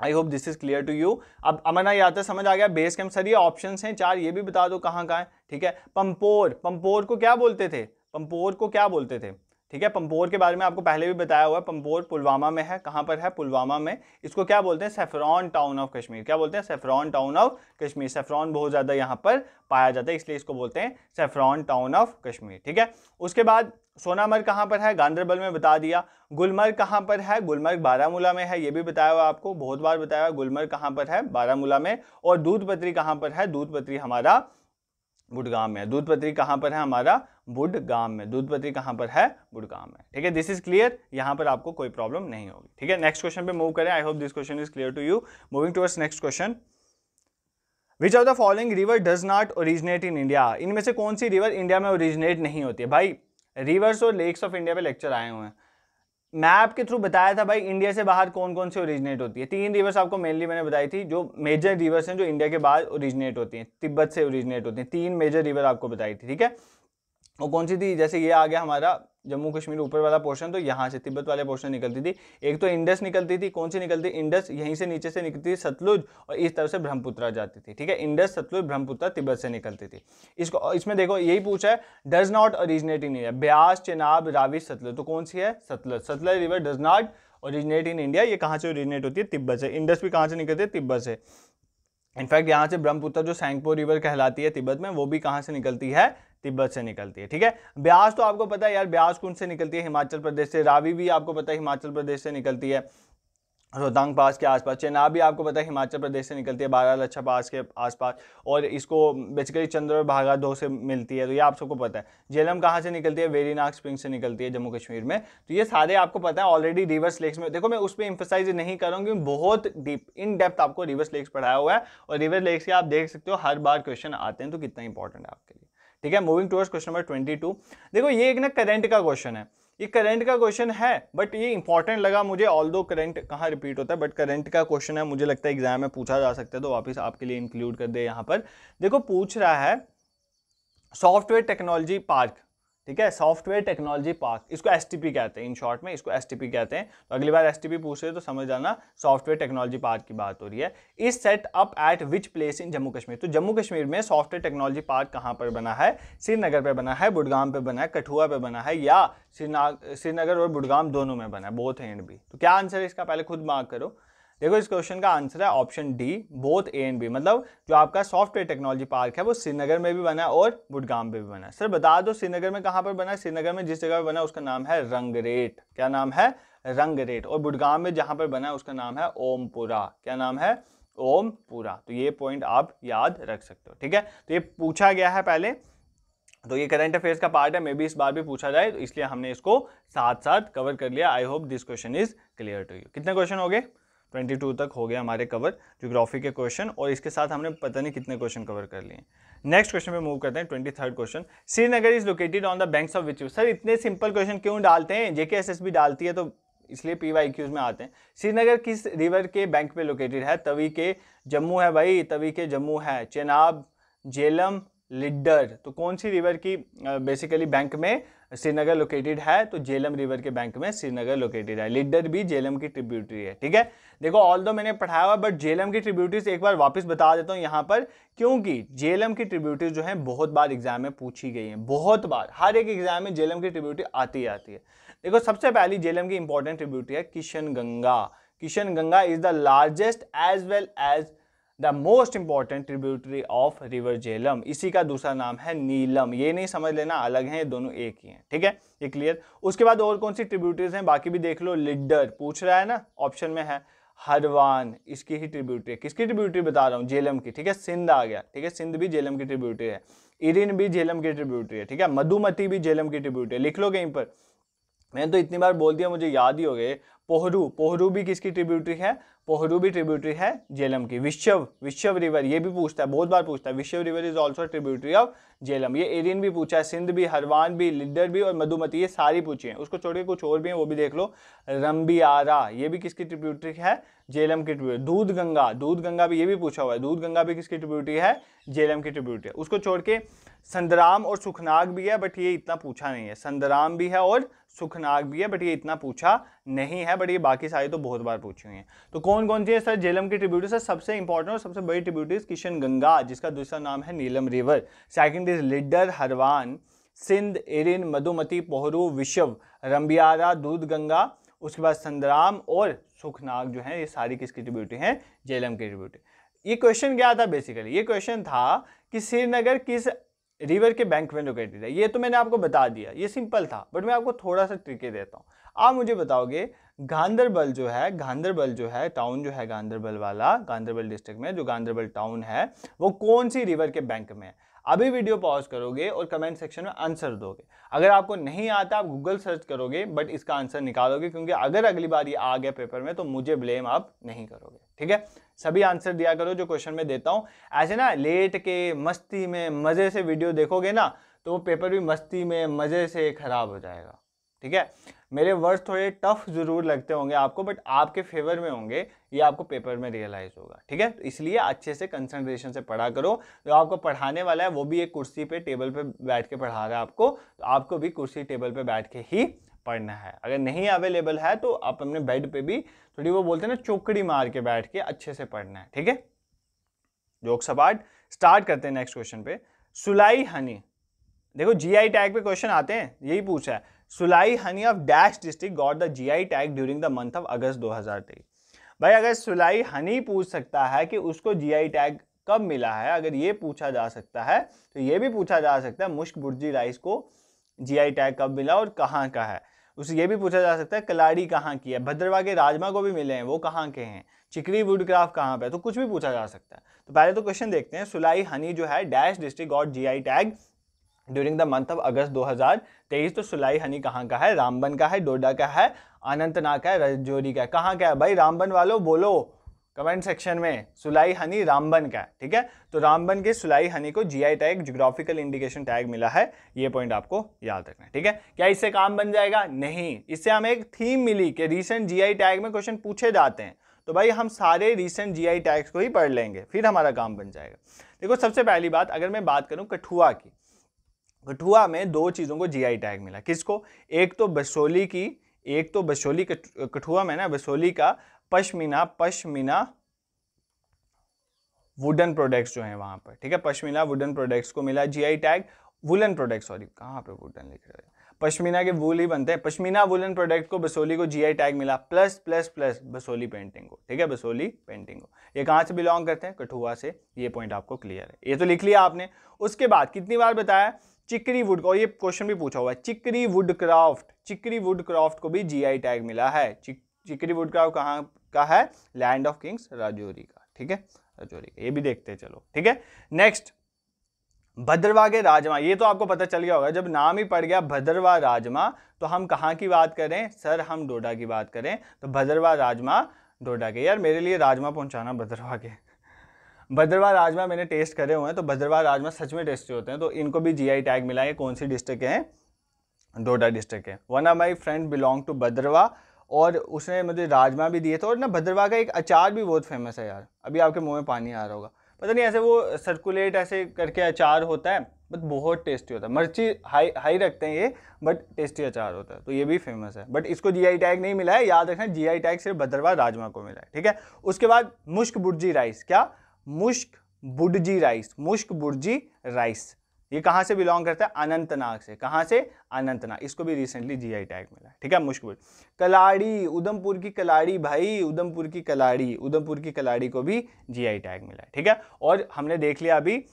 Speaker 1: I hope this is clear to you अब अमरना यात्रा समझ आ गया बेस कैंप सर ये ऑप्शन हैं, चार, ये भी बता दो कहाँ कहाँ है, ठीक है? पंपोर पंपोर को क्या बोलते थे? पंपोर को क्या बोलते थे? ठीक है, पंपोर के बारे में आपको पहले भी बताया हुआ है, पंपोर पुलवामा में है, कहाँ पर है? पुलवामा में। इसको क्या बोलते हैं? Saffron town of Kashmir. क्या बोलते हैं? Saffron town of Kashmir. Saffron बहुत ज़्यादा यहाँ पर पाया जाता है, इसलिए इसको बोलते हैं सेफ्रॉन टाउन ऑफ़ कश्मीर, ठीक है? उसके बाद सोनामर्ग कहाँ पर है? गांधरबल में बता दिया। गुलमर्ग कहाँ पर है? गुलमर्ग बारामूला में है, ये भी बताया हुआ आपको, बहुत बार बताया हुआ गुलमर्ग कहाँ पर है? बारामूला में। और दूध पत्री कहाँ पर है? दूध पत्री हमारा बुडगाम में दूध पत्री कहाँ पर है? हमारा बुडगाम में। दूध पत्री कहाँ पर है? बुडगाम में। ठीक है दिस इज़ क्लियर यहाँ पर आपको कोई प्रॉब्लम नहीं होगी। ठीक है नेक्स्ट क्वेश्चन पे मूव करें। I hope this question is clear to you moving towards next question which of the following river does not originate in India इनमें से कौन सी रिवर इंडिया में ओरिजिनेट नहीं होती है? भाई रिवर्स और लेक्स ऑफ़ इंडिया पे लेक्चर आए हुए हैं। मैप के थ्रू बताया था भाई इंडिया से बाहर कौन कौन सी ओरिजिनेट होती है? तीन रिवर्स आपको मेनली मैंने बताई थी, जो मेजर रिवर्स हैं, जो इंडिया के बाहर ओरिजिनेट होती हैं। तिब्बत से ओरिजिनेट होती हैं। तीन मेजर रिवर आपको बताई थी, ठीक है? वो कौन सी थी? जैसे ये आ गया हमारा जम्मू कश्मीर ऊपर वाला पोर्शन तो यहाँ से तिब्बत वाले पोर्शन निकलती थी। एक तो इंडस निकलती थी। कौन सी निकलती? इंडस यहीं से नीचे से निकलती थी, सतलुज, और इस तरफ़ से ब्रह्मपुत्रा जाती थी, ठीक है? इंडस, सतलुज, ब्रह्मपुत्रा तिब्बत से निकलती थी। इसको, इसमें देखो, यही पूछा है does not originate in India Beas, Chenab, Ravi, Sutlej तो कौन सी है? Sutlej. Sutlej river does not originate in India ये कहाँ से ओरिजिनेट होती है? तिब्बत से। इंडस भी कहाँ से निकलती है? तिब्बत से। इनफैक्ट यहाँ से ब्रह्मपुत्र, जो सैंगपो रिवर कहलाती है तिब्बत में, वो भी कहाँ से निकलती है? तिब्बत से निकलती है, ठीक है? ब्यास तो आपको पता है यार, ब्यास कुंड से निकलती है? हिमाचल प्रदेश से। रावी भी आपको पता है हिमाचल प्रदेश से निकलती है। रोहतांग पास के आसपास चेनाब भी आपको पता है हिमाचल प्रदेश से निकलती है बारह लच्छा पास के आसपास। और इसको बेसिकली चंद्र भागा दो से मिलती है तो ये आप सबको पता है। जेलम कहाँ से निकलती है? वेरीनाग स्प्रिंग से निकलती है जम्मू कश्मीर में। तो ये सारे आपको पता है ऑलरेडी रिवर्स लेक्स में। देखो, मैं उस पर इंफोसाइज नहीं कर क्योंकि बहुत डीप इन डेप्थ आपको रिवर्स लेक्स पढ़ाया हुआ है। और रिवर लेक्स के आप देख सकते हो, हर बार क्वेश्चन आते हैं तो कितना इंपॉर्टेंट है आपके लिए। ठीक है moving towards question number twenty two देखो, ये एक ना करेंट का क्वेश्चन है। ये करंट का क्वेश्चन है बट ये इंपॉर्टेंट लगा मुझे ऑल दो करंट कहाँ रिपीट होता है बट करंट का क्वेश्चन है, मुझे लगता है एग्ज़ाम में पूछा जा सकता है तो वापस आपके लिए इंक्लूड कर दे यहाँ पर। देखो, पूछ रहा है सॉफ्टवेयर टेक्नोलॉजी पार्क ठीक है सॉफ्टवेयर टेक्नोलॉजी पार्क इसको एसटीपी कहते हैं इन शॉर्ट में इसको एसटीपी कहते हैं। तो अगली बार एस पूछ रहे तो समझ जाना सॉफ्टवेयर टेक्नोलॉजी पार्क की बात हो रही है। Is set up at which place in Jammu Kashmir तो जम्मू कश्मीर में सॉफ्टवेयर टेक्नोलॉजी पार्क कहाँ पर बना है? श्रीनगर पर बना है बुडगाम पर बना है कठुआ पे बना है या श्रीनगर और बुडगाम दोनों में बना है बोथ एंड भी। तो क्या आंसर है इसका? पहले खुद मार्क करो। देखो, इस क्वेश्चन का आंसर है option D both A and B मतलब जो आपका सॉफ्टवेयर टेक्नोलॉजी पार्क है, वो श्रीनगर में भी बना है और बुडगाम में भी बना है। सर बता दो श्रीनगर में कहाँ पर बना है? श्रीनगर में जिस जगह पर बना है, उसका नाम है रंगरेट। क्या नाम है? रंगरेट। और बुडगाम में जहाँ पर बना है, उसका नाम है ओमपुरा। क्या नाम है? ओमपुरा। तो ये पॉइंट आप याद रख सकते हो, ठीक है? तो ये पूछा गया है पहले। तो ये करंट अफेयर्स का पार्ट है मे बी इस बार भी पूछा जाए तो इसलिए हमने इसको साथ साथ कवर कर लिया। I hope this question is clear to you कितने क्वेश्चन हो गए? 22 तक हो गया हमारे कवर जोग्राफी के क्वेश्चन और इसके साथ हमने पता नहीं कितने क्वेश्चन कवर कर लिए। नेक्स्ट क्वेश्चन पे मूव करते हैं twenty third question Srinagar is located on the banks of which sir इतने सिंपल क्वेश्चन क्यों डालते हैं? जेके एस भी डालती है तो इसलिए पी वाई क्यूज में आते हैं। श्रीनगर किस रिवर के बैंक पे लोकेटेड है? तवी के जम्मू है भाई, तवी के जम्मू है। चेनाब, जेलम लिडर तो कौन सी रिवर की बेसिकली बैंक में श्रीनगर लोकेटेड है तो जेलम रिवर के बैंक में श्रीनगर लोकेटेड है। लिडर भी जेलम की ट्रिब्यूटरी है, ठीक है? देखो ऑल दो मैंने पढ़ाया हुआ बट जेलम की ट्रिब्यूटरीज एक बार वापस बता देता हूँ यहाँ पर, क्योंकि जेलम की ट्रिब्यूटरीज जो है, बहुत बार एग्ज़ाम में पूछी गई है, बहुत बार। हर एक एग्ज़ाम में जेलम की ट्रिब्यूटरी आती ही आती है। देखो, सबसे पहली जेलम की इंपॉर्टेंट ट्रिब्यूटरी है Kishan Ganga Kishan Ganga is the largest as well as the most important tributary of river Jhelum. इसी का दूसरा नाम है नीलम। ये नहीं समझ लेना, अलग है ये दोनों एक ही हैं। ठीक है? ये क्लियर उसके बाद और कौन सी ट्रिब्यूटरीज हैं? बाकी भी देख लो लिडर पूछ रहा है ना? ऑप्शन में है। हरवान, इसकी ही ट्रिब्यूटरी किसकी ट्रिब्यूटरी बता रहा हूँ? जेलम की। ठीक है? सिंध आ गया। ठीक है? सिंध भी जेलम की ट्रिब्यूटरी है। इरिन भी झेलम की ट्रिब्यूटरी है। ठीक है? मधुमती भी झेलम की ट्रिब्यूटरी है। लिख लो कहीं पर। मैंने तो इतनी बार बोल दिया, मुझे याद ही हो गए। पोहरू। पोहरू भी किसकी ट्रिब्यूटरी है? पोहरू भी ट्रिब्यूटरी है जेलम की। विश्व विश्व रिवर ये भी पूछता है, बहुत बार पूछता है, Vishav river is also tributary of Jhelum. ये एरियन भी पूछा है, सिंध भी, हरवान भी लिडर भी और मधुमती, ये सारी पूछी है। उसको छोड़ के कुछ और भी है, वो भी देख लो। रंबी आरा ये भी किसकी ट्रिब्यूटरी है? जेलम की ट्रिब्यूटरी दूध गंगा दूध गंगा भी ये भी पूछा हुआ है दूध गंगा भी किसकी ट्रिब्यूटरी है? जेलम की ट्रिब्यूटरी है उसको छोड़ के संदराम और सुखनाग भी है बट ये इतना पूछा नहीं है। संदराम भी है और सुखनाग भी है बट ये इतना पूछा नहीं है बट ये बाकी सारी तो बहुत बार पूछी हुई हैं। तो कौन कौन सी है सर? झेलम की ट्रिब्यूटरी सर सबसे इंपॉर्टेंट और सबसे बड़ी ट्रिब्यूटरीज किशन गंगा, जिसका दूसरा नाम है Neelum river second is Lidder Harwan Sindh Arin Madhumati Pohru Vishav Rambiara Doodh Ganga उसके बाद संदराम और सुखनाग जो है, ये सारी किसकी ट्रिब्यूटरी हैं? झेलम की ट्रिब्यूटरी ये क्वेश्चन क्या था बेसिकली ये क्वेश्चन था कि श्रीनगर किस रिवर के बैंक में लोकेटेड है ये तो मैंने आपको बता दिया, ये सिंपल था बट मैं आपको थोड़ा सा ट्रिके देता हूँ। आप मुझे बताओगे, गांधरबल जो है, गांधरबल जो है टाउन जो है गांधरबल वाला, गांधरबल डिस्ट्रिक्ट में, जो गांधरबल टाउन है, वो कौन सी रिवर के बैंक में है? अभी वीडियो पॉज करोगे और कमेंट सेक्शन में आंसर दोगे। अगर आपको नहीं आता, आप गूगल सर्च करोगे बट इसका आंसर निकालोगे, क्योंकि अगर अगली बार ये आ गया पेपर में तो मुझे ब्लेम आप नहीं करोगे। ठीक है? सभी आंसर दिया करो जो क्वेश्चन में देता हूँ। ऐसे ना लेट के, मस्ती में, मज़े से वीडियो देखोगे ना तो वो पेपर भी मस्ती में, मज़े से ख़राब हो जाएगा। ठीक है? मेरे वर्ड्स थोड़े टफ ज़रूर लगते होंगे आपको बट आपके फेवर में होंगे, ये आपको पेपर में रियलाइज़ होगा, ठीक है? तो इसलिए अच्छे से कंसंट्रेशन से पढ़ा करो। जो आपको पढ़ाने वाला है, वो भी एक कुर्सी पे टेबल पे बैठ के पढ़ा रहा है आपको तो आपको भी कुर्सी टेबल पे बैठ के ही पढ़ना है। अगर नहीं अवेलेबल है तो आप अपने बेड पे भी थोड़ी वो बोलते हैं ना, चौकड़ी मार के बैठ के अच्छे से पढ़ना है, ठीक है? जोक सपाट। स्टार्ट करते हैं नेक्स्ट क्वेश्चन पे। सुलाई हनी। देखो जीआई टैग पे क्वेश्चन आते हैं, यही पूछा है। Sulai honey of dash district got the GI tag during the month of August 2023 भाई, अगर सुलाई हनी पूछ सकता है कि उसको जीआई टैग कब मिला है, अगर ये पूछा जा सकता है तो ये भी पूछा जा सकता है मुश्क बुर्जी राइस को जीआई टैग कब मिला और कहाँ का है। उसे ये भी पूछा जा सकता है कलाड़ी कहाँ की है भद्रवा के राजमा को भी मिले हैं, वो कहाँ के हैं, चिकरी वुडक्राफ्ट कहाँ पे तो कुछ भी पूछा जा सकता है। तो पहले तो क्वेश्चन देखते हैं, सुलाई हनी जो है dash district got GI tag during the month of August 2023 तो सुलाई हनी कहाँ का है? रामबन का है, डोडा का है अनंतनाग का है, रजौरी का है। कहाँ का है भाई? रामबन वालों, बोलो कमेंट सेक्शन में, सुलाई हनी रामबन का है, ठीक है? तो रामबन के सुलाई हनी को GI tag geographical indication tag मिला है, ये पॉइंट आपको याद रखना है, ठीक है? क्या इससे काम बन जाएगा? नहीं। इससे हमें एक थीम मिली कि रिसेंट जीआई टैग में क्वेश्चन पूछे जाते हैं। तो भाई हम सारे रिसेंट जीआई टैग्स को ही पढ़ लेंगे, फिर हमारा काम बन जाएगा। देखो, सबसे पहली बात, अगर मैं बात करूँ कठुआ की कठुआ में दो चीज़ों को जीआई टैग मिला। किसको? एक तो बसोली की, एक तो बसोली कठुआ में ना, बसोली का पश्मीना पश्मीना वुडन प्रोडक्ट्स जो हैं वहाँ पर, ठीक है? पश्मीना वुडन प्रोडक्ट्स को मिला GI tag woollen product sorry कहाँ पे वुडन लिख रहे हैं? पश्मीना के वूल ही बनते हैं। पश्मीना वुलन प्रोडक्ट को बसोली को जीआई टैग मिला। Plus plus plus Basohli painting को, ठीक है? बसोली पेंटिंग को। ये कहाँ से बिलोंग करते हैं? कठुआ से। ये पॉइंट आपको क्लियर है। ये तो लिख लिया आपने। उसके बाद कितनी बार बताया? चिकरी वुड को ये क्वेश्चन भी पूछा हुआ है Chikri wood craft Chikri wood craft को भी जीआई टैग मिला है। चिक, चिकरी वुड क्राफ्ट कहाँ का है? लैंड ऑफ़ किंग्स राजौरी का ठीक है? राजौरी का ये भी देखते हैं चलो ठीक है? नेक्स्ट भद्रवा के राजमा ये तो आपको पता चल गया होगा जब नाम ही पड़ गया भद्रवा राजमा तो हम कहाँ की बात करें? सर हम डोडा की बात करें तो भद्रवा राजमा डोडा के यार मेरे लिए राजमा पहुँचाना भद्रवा के भद्रवा राजमा मैंने टेस्ट करे हुए हैं तो भद्रवा राजमा सच में टेस्टी होते हैं। तो इनको भी जीआई टैग मिला है कौन सी डिस्ट्रिक्ट है? डोडा डिस्ट्रिक्ट है one of my friend belong to Bhaderwah और उसने मुझे राजमा भी दिए थे, और ना भद्रवा का एक अचार भी बहुत फ़ेमस है यार। अभी आपके मुँह में पानी आ रहा होगा। पता नहीं, ऐसे वो सर्कुलेट ऐसे करके अचार होता है बट बहुत टेस्टी होता है। मिर्ची हाई हाई रखते हैं ये बट टेस्टी अचार होता है। तो ये भी फ़ेमस है। बट इसको जीआई टैग नहीं मिला है, याद रखना जीआई टैग सिर्फ़ भद्रवा राजमा को मिला है, ठीक है? उसके बाद मुश्क बुर्जी राइस क्या? मुश्क बुडजी राइस, मुश्क बुर्जी राइस। ये कहाँ से बिलोंग करता है? अनंतनाग से। कहाँ से? अनंतनाग। इसको भी रिसेंटली जीआई टैग मिला। ठीक है मुश्किल कलाड़ी, उधमपुर की कलाड़ी भाई, उधमपुर की कलाड़ी, उधमपुर की कलाड़ी को भी जीआई टैग मिला ठीक है, और हमने देख लिया अभी,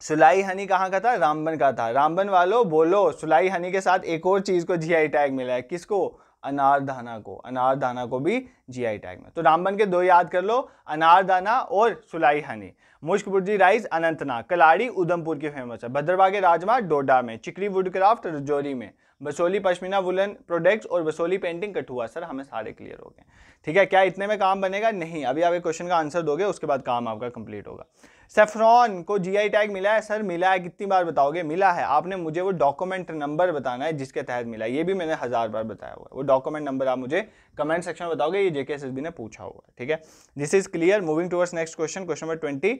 Speaker 1: सुलाई हनी कहाँ का था? रामबन का था। रामबन वालों, बोलो, सुलाई हनी के साथ एक और चीज़ को जीआई टैग मिला है। किसको? अनारदाना को अनारदाना को भी जीआई टैग में। तो रामबन के दो याद कर लो अनारदाना और सुलाई हनी मुश्कपुरजी राइस अनंतनाग कलाड़ी उधमपुर की फ़ेमस है। भद्रवा के राजमा डोडा में, चिकरी वुडक्राफ्ट रजौरी में। बसोली पश्मीना वुलन प्रोडक्ट्स और बसोली पेंटिंग कठुआ। सर, हमें सारे क्लियर हो गए। ठीक है, क्या इतने में काम बनेगा? नहीं। अभी आप एक क्वेश्चन का आंसर दोगे, उसके बाद काम आपका कंप्लीट होगा। सेफ्रॉन को जीआई टैग मिला है, सर मिला है, कितनी बार बताओगे? मिला है। आपने मुझे वो डॉक्यूमेंट नंबर बताना है, जिसके तहत मिला ये भी मैंने हज़ार बार बताया हुआ है। वो डॉक्यूमेंट नंबर आप मुझे कमेंट सेक्शन में बताओगे, ये जेके ने पूछा हुआ है, ठीक है? This is clear moving towards next question question number twenty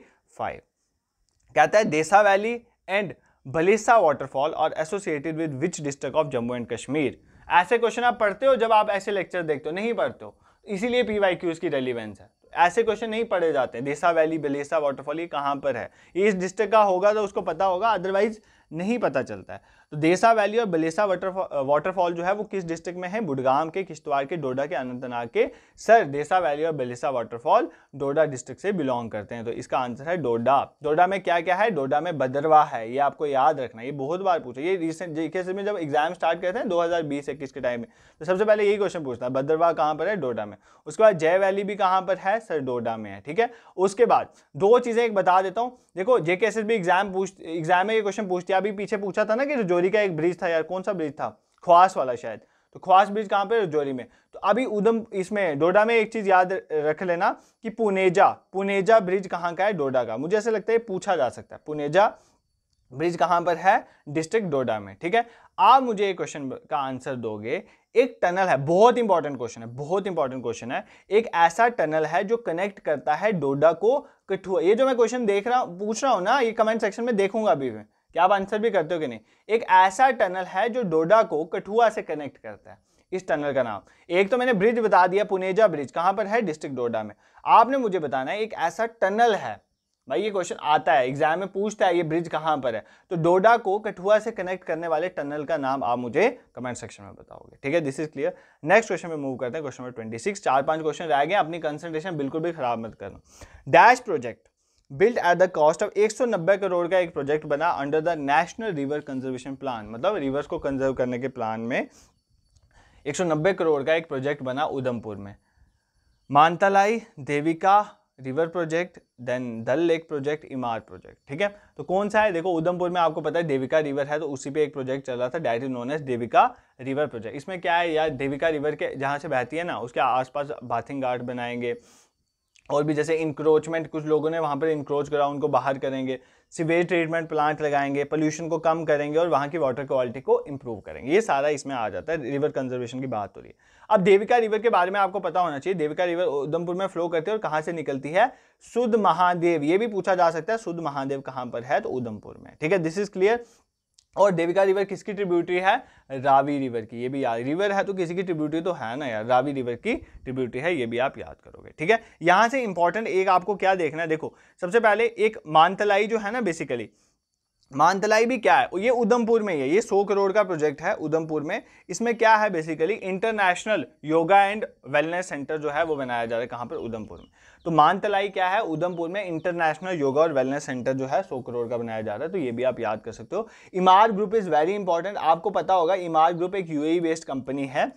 Speaker 1: कहता है Dessa valley and Balessa waterfall are associated with which district of Jammu and Kashmir ऐसे क्वेश्चन आप पढ़ते हो, जब आप ऐसे लेक्चर देखते हो, नहीं पढ़ते हो। इसीलिए पी वाई क्यूज की रेलिवेंस है। ऐसे क्वेश्चन नहीं पढ़े जाते। देसा वैली, बलेसा वाटरफॉल ये कहाँ पर है? ईस्ट इस डिस्ट्रिक्ट का होगा तो उसको पता होगा अदरवाइज़ नहीं पता चलता है। तो देसा वैली और बलेसा वाटरफॉल वाटरफॉल जो है वो किस डिस्ट्रिक्ट में है? बुडगाम के, किश्तवाड़ के, डोडा के, अनंतनाग के। सर, देसा वैली और बलेसा वाटरफॉल डोडा डिस्ट्रिक्ट से बिलोंग करते हैं। तो इसका आंसर है डोडा। डोडा में क्या क्या है? डोडा में बदरवा है। ये आपको याद रखना ये बहुत बार पूछा। ये रिसेंट जीके में जब एग्ज़ाम स्टार्ट करते हैं दो हज़ार के टाइम में तो सबसे पहले यही क्वेश्चन पूछता है बदरवा कहाँ पर है? डोडा में। उसके बाद जय वैली भी कहाँ पर है? सर, डोडा में है, ठीक है? उसके बाद दो चीज़ें एक बता देता हूँ। देखो जेके एग्ज़ाम पूछ एग्ज़ाम में ये क्वेश्चन पूछती अभी पीछे पूछा था ना कि रजौरी का एक ब्रिज था यार, कौन सा ब्रिज था? ख्वास वाला शायद। तो ख्वास ब्रिज कहाँ पे रजौरी में। तो अभी उधम इसमें डोडा में एक चीज़ याद रख लेना कि पुनेजा पुनेजा ब्रिज कहाँ का है? डोडा का। मुझे ऐसा लगता है पूछा जा सकता है। पुनेजा ब्रिज कहाँ पर है? डिस्ट्रिक्ट डोडा में, ठीक है? आप मुझे एक क्वेश्चन का आंसर दोगे। एक टनल है, बहुत इंपॉर्टेंट क्वेश्चन है, बहुत इंपॉर्टेंट क्वेश्चन है। एक ऐसा टनल है जो कनेक्ट करता है डोडा को कठुआ। ये जो मैं क्वेश्चन देख रहा हूँ पूछ रहा हूँ ना, ये कमेंट सेक्शन में देखूँगा अभी मैं। क्या आप आंसर भी करते हो कि नहीं? एक ऐसा टनल है जो डोडा को कठुआ से कनेक्ट करता है। इस टनल का नाम। एक तो मैंने ब्रिज बता दिया, पुनेजा ब्रिज कहाँ पर है? डिस्ट्रिक्ट डोडा में। आपने मुझे बताना है, एक ऐसा टनल है। भाई, ये क्वेश्चन आता है एग्ज़ाम में पूछता है, ये ब्रिज कहाँ पर है? तो डोडा को कठुआ से कनेक्ट करने वाले टनल का नाम आप मुझे कमेंट सेक्शन में बताओगे। ठीक है? This is clear next question में मूव करते हैं क्वेश्चन नंबर ट्वेंटी सिक्स चार पाँच क्वेश्चन रह गए, अपनी कंसंट्रेशन बिल्कुल भी खराब मत करना। Dash project build at the cost of 190 crore का एक प्रोजेक्ट बना under the national river conservation plan मतलब रिवर्स को कंजर्व करने के प्लान में 190 करोड़ का एक प्रोजेक्ट बना उधमपुर में. Mantalai, Devika river project then Dal lake project Emaar project ठीक है? तो कौन सा है? देखो, उधमपुर में आपको पता है देविका रिवर है तो उसी पे एक प्रोजेक्ट चल रहा था that is known as Devika river project इसमें क्या है यार? देविका रिवर के जहाँ से बहती है ना, उसके आसपास बाथिंग गार्ड बनाएँगे और भी जैसे इंक्रोचमेंट कुछ लोगों ने वहाँ पर इंक्रोच करा, उनको बाहर करेंगे सीवेज ट्रीटमेंट प्लांट लगाएँगे पोल्यूशन को कम करेंगे और वहाँ की वाटर क्वालिटी को इम्प्रूव करेंगे। ये सारा इसमें आ जाता है रिवर कंजर्वेशन की बात हो रही है। अब देविका रिवर के बारे में आपको पता होना चाहिए देविका रिवर उधमपुर में फ्लो करती है और कहाँ से निकलती है? सुध महादेव, ये भी पूछा जा सकता है, सुध महादेव कहाँ पर है? तो उधमपुर में, ठीक है? दिस इज़ क्लियर और देविका रिवर किसकी ट्रिब्यूटरी है? रावी रिवर की। ये भी याद रिवर है तो किसी की ट्रिब्यूटरी तो है ना यार। रावी रिवर की ट्रिब्यूटरी है, ये भी आप याद करोगे, ठीक है? यहाँ से इंपॉर्टेंट एक आपको क्या देखना है? देखो, सबसे पहले एक मानतलाई जो है ना बेसिकली मानतलाई भी क्या है? ये उधमपुर में ही है। ये सौ करोड़ का प्रोजेक्ट है उधमपुर में। इसमें क्या है basically international yoga and wellness centre जो है वो बनाया जा रहा है कहाँ पर? उधमपुर में। तो मानतलाई क्या है? उधमपुर में इंटरनेशनल योगा और वेलनेस सेंटर जो है सौ करोड़ का बनाया जा रहा है। तो ये भी आप याद कर सकते हो। Emaar group is very important आपको पता होगा, इमार ग्रुप एक यूएई बेस्ड कंपनी है।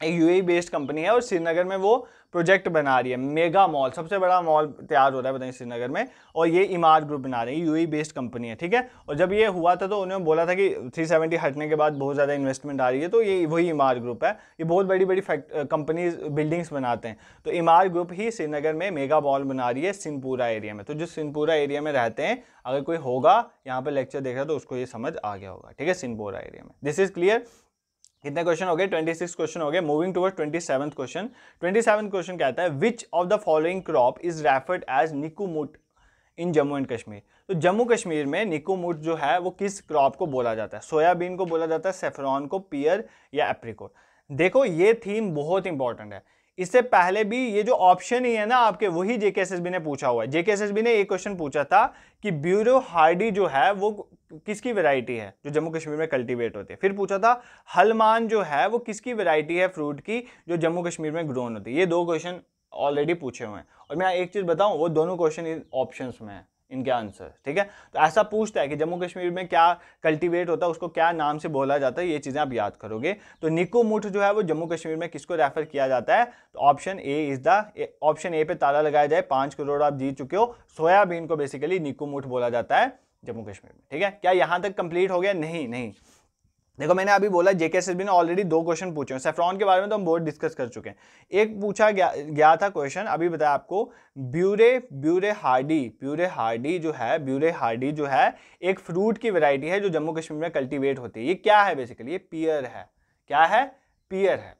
Speaker 1: एक यूएई बेस्ड कंपनी है और श्रीनगर में वो प्रोजेक्ट बना रही है मेगा मॉल सबसे बड़ा मॉल तैयार हो रहा है बताइए श्रीनगर में और ये इमार ग्रुप बना रही है यूएई बेस्ड कंपनी है, ठीक है? और जब ये हुआ था तो उन्होंने बोला था कि 370 हटने के बाद बहुत ज़्यादा इन्वेस्टमेंट आ रही है तो ये वही इमार ग्रुप है। ये बहुत बड़ी बड़ी कंपनीज़ बिल्डिंग्स बनाते हैं। तो इमार ग्रुप ही श्रीनगर में मेगा मॉल बना रही है सिंहपुरा एरिया में। तो जो सिंहपुरा एरिया में रहते हैं, अगर कोई होगा, यहाँ पर लेक्चर देख रहा तो उसको ये समझ आ गया होगा, ठीक है, सिंहपुरा एरिया में। दिस इज़ क्लियर कितने क्वेश्चन हो गए? 26 क्वेश्चन हो गए। Moving toward twenty seven question twenty seven question कहता है which of the following crop is referred as Nikumut in Jammu and Kashmir तो जम्मू कश्मीर में निकोमुट जो है, वो किस क्रॉप को बोला जाता है? सोयाबीन को बोला जाता है सेफ्रॉन को पियर या एप्रिकोट देखो, ये थीम बहुत इंपॉर्टेंट है। इससे पहले भी ये जो ऑप्शन ही है ना आपके, वही जेके ने पूछा हुआ है। जेके ने एक क्वेश्चन पूछा था कि ब्यूरो हार्डी जो है, वो किसकी वैरायटी है, जो जम्मू कश्मीर में कल्टीवेट होती है? फिर पूछा था, हलमान जो है, वो किसकी वैरायटी है फ्रूट की, जो जम्मू कश्मीर में ग्रोन होती है? ये दो क्वेश्चन ऑलरेडी पूछे हुए हैं। और मैं एक चीज़ बताऊँ, वो दोनों क्वेश्चन ऑप्शन में है, इनके आंसर ठीक है? तो ऐसा पूछता है कि जम्मू कश्मीर में क्या कल्टीवेट होता है, उसको क्या नाम से बोला जाता है, ये चीज़ें आप याद करोगे। तो निको मुठ जो है, वो जम्मू कश्मीर में किसको रेफर किया जाता है? तो option A is the option A पे ताला लगाया जाए, पाँच करोड़ आप जीत चुके हो। सोयाबीन को बेसिकली निको मुठ बोला जाता है। जम्मू कश्मीर में, ठीक है? क्या यहाँ तक कंप्लीट हो गया? नहीं नहीं। देखो, मैंने अभी बोला जेके एस ने ऑलरेडी दो क्वेश्चन पूछे हैं। सेफ्रॉन के बारे में तो हम बहुत डिस्कस कर चुके हैं। एक पूछा गया गया था क्वेश्चन अभी बताया आपको, ब्यूरे ब्यूरे हार्डी ब्यूरे हार्डी जो है, ब्यूरे हार्डी जो है, एक फ्रूट की वैरायटी है जो जम्मू कश्मीर में कल्टीवेट होती है। ये क्या है बेसिकली ये पियर है। क्या है? पियर है।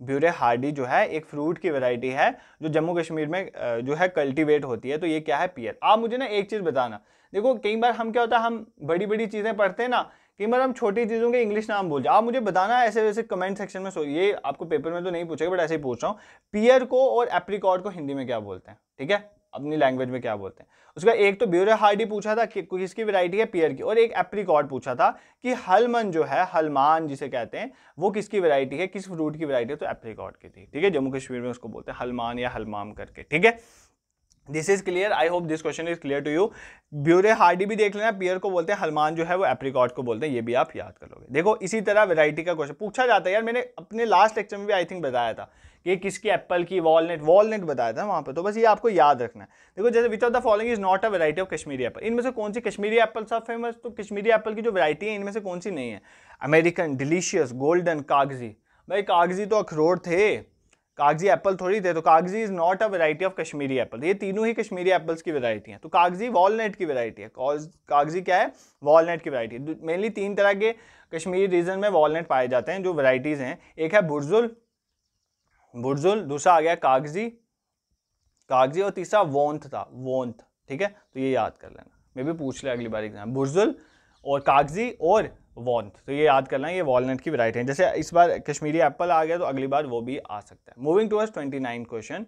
Speaker 1: ब्यूरे हार्डी जो है, एक फ्रूट की वैरायटी है जो जम्मू कश्मीर में जो है कल्टीवेट होती है तो ये क्या है? पियर आप मुझे ना एक चीज़ बताना देखो, कई बार हम क्या होता है, हम बड़ी बड़ी चीज़ें पढ़ते हैं ना, कई बार हम छोटी चीज़ों के इंग्लिश नाम बोल जाए आप मुझे बताना ऐसे वैसे कमेंट सेक्शन में, सो ये आपको पेपर में तो नहीं पूछेगा बट ऐसे ही पूछ रहा हूँ। पियर को और एप्रिकॉर्ड को हिंदी में क्या बोलते हैं? ठीक है? अपनी लैंग्वेज में क्या बोलते हैं? उसका एक तो ब्यूरे हार्डी पूछा था कि किसकी वैरायटी है? पियर की। और एक एप्रिकॉर्ड पूछा था कि हलमन जो है हलमान जिसे कहते हैं, वो किसकी वैरायटी है? किस फ्रूट की वैरायटी है? तो एप्रिकॉर्ड की थी। ठीक है? जम्मू कश्मीर में उसको बोलते हैं हलमान या हलमाम करके। ठीक है? This is clear I hope this question is clear to you ब्यूरे हार्डी भी देख लेना। पियर को बोलते हैं हलमान जो है वो एप्रिकॉट को बोलते हैं। ये भी आप याद कर लोगे। देखो, इसी तरह वैरायटी का क्वेश्चन पूछा जाता है यार, मैंने अपने लास्ट लेक्चर में भी आई थिंक बताया था कि किसकी एप्पल की वॉलनेट वॉलनेट बताया था वहाँ पर तो बस ये आपको याद रखना है। देखो, जैसे which of the following is not a variety of Kashmiri apple इनमें से कौन सी कश्मीरी एप्पल सब फ़ेमस तो कश्मीरी एप्पल की जो वैरायटी है, इनमें से कौन सी नहीं है? American delicious golden Kagzi. भाई, कागज़ी तो अखरोट थे। कागज़ी एप्पल थोड़ी थे तो Kagzi is not a variety of Kashmiri apple ये तीनों ही कश्मीरी एप्पल्स की वेराइटी हैं। तो कागज़ी वॉलनट की वेराइटी है। कागज़ी क्या है? वॉलनट की वेराइटी मेनली तीन तरह के कश्मीरी रीजन में वॉलनट पाए जाते हैं, जो वेराइटीज़ हैं। एक है बुरजुल। बुरजुल, दूसरा आ गया कागज़ी। कागज़ी और तीसरा वोंथ था। वोंथ, ठीक है? तो ये याद कर लेना। मैं भी पूछ लिया अगली बार एग्ज़ाम बुरजुल और कागज़ी और वॉन्थ तो ये याद करना, ये वॉलनट की वराइटी है। जैसे इस बार कश्मीरी एप्पल आ गया तो अगली बार वो भी आ सकता है। Moving towards twenty nine question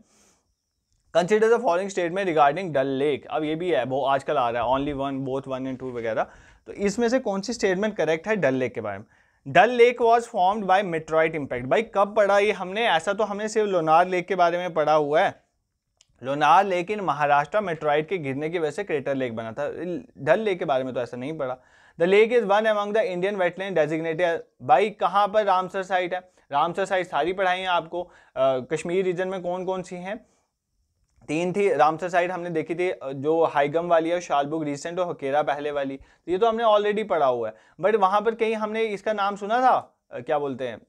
Speaker 1: consider the following statement regarding Dal lake अब ये भी है, वो आजकल आ रहा है only one both one and two वगैरह। तो इसमें से कौन सी स्टेटमेंट करेक्ट है डल लेक के बारे में? Dal lake was formed by meteoroid impact भाई, कब पढ़ा ये हमने? ऐसा तो हमने सिर्फ़ लोनार लेक के बारे में पढ़ा हुआ है। Lonar lake in Maharashtra meteoroid के गिरने की वजह से क्रेटर लेक बना था। डल लेक के बारे में तो ऐसा नहीं पढ़ा। The lake is one among the Indian wetland designated भाई कहाँ पर रामसर साइट है? रामसर साइट सारी पढ़ाई हैं आपको। आ, कश्मीर रीजन में कौन कौन सी हैं? तीन थी रामसर साइड हमने देखी थी जो हाईगम वाली है शालबुग रिसेंट और हकेरा पहले वाली। तो ये तो हमने ऑलरेडी पढ़ा हुआ है। बट वहाँ पर कहीं हमने इसका नाम सुना था? क्या बोलते हैं?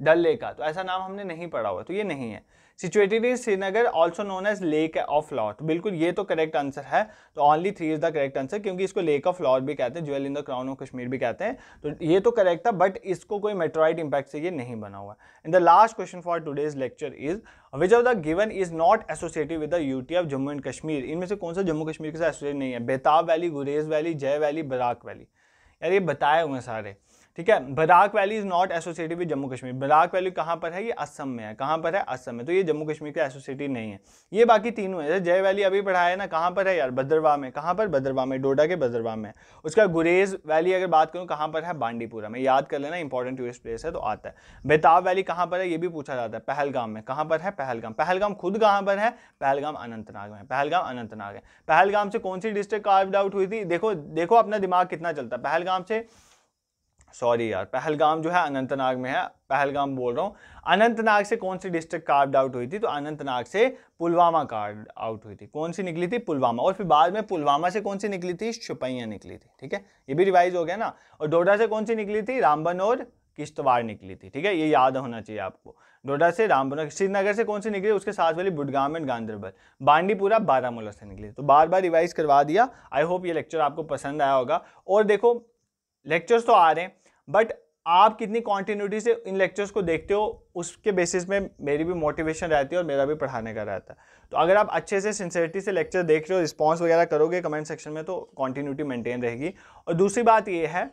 Speaker 1: डल लेक का। तो ऐसा नाम हमने नहीं पढ़ा हुआ तो ये नहीं है। Situated in Srinagar also known as lake of lot बिल्कुल, ये तो करेक्ट आंसर है। तो only three is the correct answer क्योंकि इसको लेक ऑफ़ लॉट भी कहते हैं jewel in the crown of Kashmir भी कहते हैं। तो ये तो करेक्ट था बट इसको कोई मेट्रॉइड इंपैक्ट से ये नहीं बना हुआ in the last question for today's lecture is which of the given is not associated with the UT of Jammu and Kashmir इनमें से कौन सा जम्मू कश्मीर के साथ एसोसिएट नहीं है? बेताब वैली गुरेज वैली जय वैली बराक वैली यार, ये बताए हुए सारे। ठीक है? Barak valley is not associated with Jammu Kashmir. Barak valley कहाँ पर है? ये असम में है। कहाँ पर है? असम में। तो ये जम्मू कश्मीर का एसोसिएटेड नहीं है। ये बाकी तीनों है। जय वैली अभी पढ़ाया है ना? कहाँ पर है यार? भद्रवाह में। कहाँ पर? भद्रवाह में। डोडा के भद्रवाह में। उसका गुरेज वैली अगर बात करूँ, कहाँ पर है? बांडीपुरा में। याद कर लेना इंपॉर्टेंट टूरिस्ट प्लेस है तो आता है। बेताब वैली कहाँ पर है? ये भी पूछा जाता है। पहलगाम में। कहाँ पर है? पहलगाम। पहलगाम खुद कहाँ पर है? पहलगाम अनंतनाग में। पहलगाम अनंतनाग है। पहलगाम से कौन सी डिस्ट्रिक्ट कार्व आउट हुई थी? देखो देखो अपना दिमाग कितना चलता है। पहलगाम से सॉरी यार, पहलगाम जो है अनंतनाग में है, पहलगाम बोल रहा हूँ। अनंतनाग से कौन सी डिस्ट्रिक्ट कार्ड आउट हुई थी? तो अनंतनाग से पुलवामा कार्ड आउट हुई थी। कौन सी निकली थी? पुलवामा। और फिर बाद में पुलवामा से कौन सी निकली थी? शुपैया निकली थी, ठीक है? ये भी रिवाइज हो गया ना? और डोडा से कौन सी निकली थी? रामबन और किश्तवाड़ निकली थी, ठीक है? ये याद होना चाहिए आपको। डोडा से रामबन श्रीनगर से कौन सी निकली? उसके साथ वाली बुडगाम एंड गांधरबल बांडीपुरा बारामूला से निकली। तो बार बार रिवाइज करवा दिया। आई होप ये लेक्चर आपको पसंद आया होगा। और देखो लेक्चर्स तो आ रहे हैं। बट आप कितनी कॉन्टीन्यूटी से इन लेक्चर्स को देखते हो, उसके बेसिस में मेरी भी मोटिवेशन रहती है और मेरा भी पढ़ाने का रहता है। तो अगर आप अच्छे से सिंसियरिटी से लेक्चर देख रहे हो रिस्पॉन्स वगैरह करोगे कमेंट सेक्शन में तो कॉन्टीन्यूटी मेंटेन रहेगी। और दूसरी बात ये है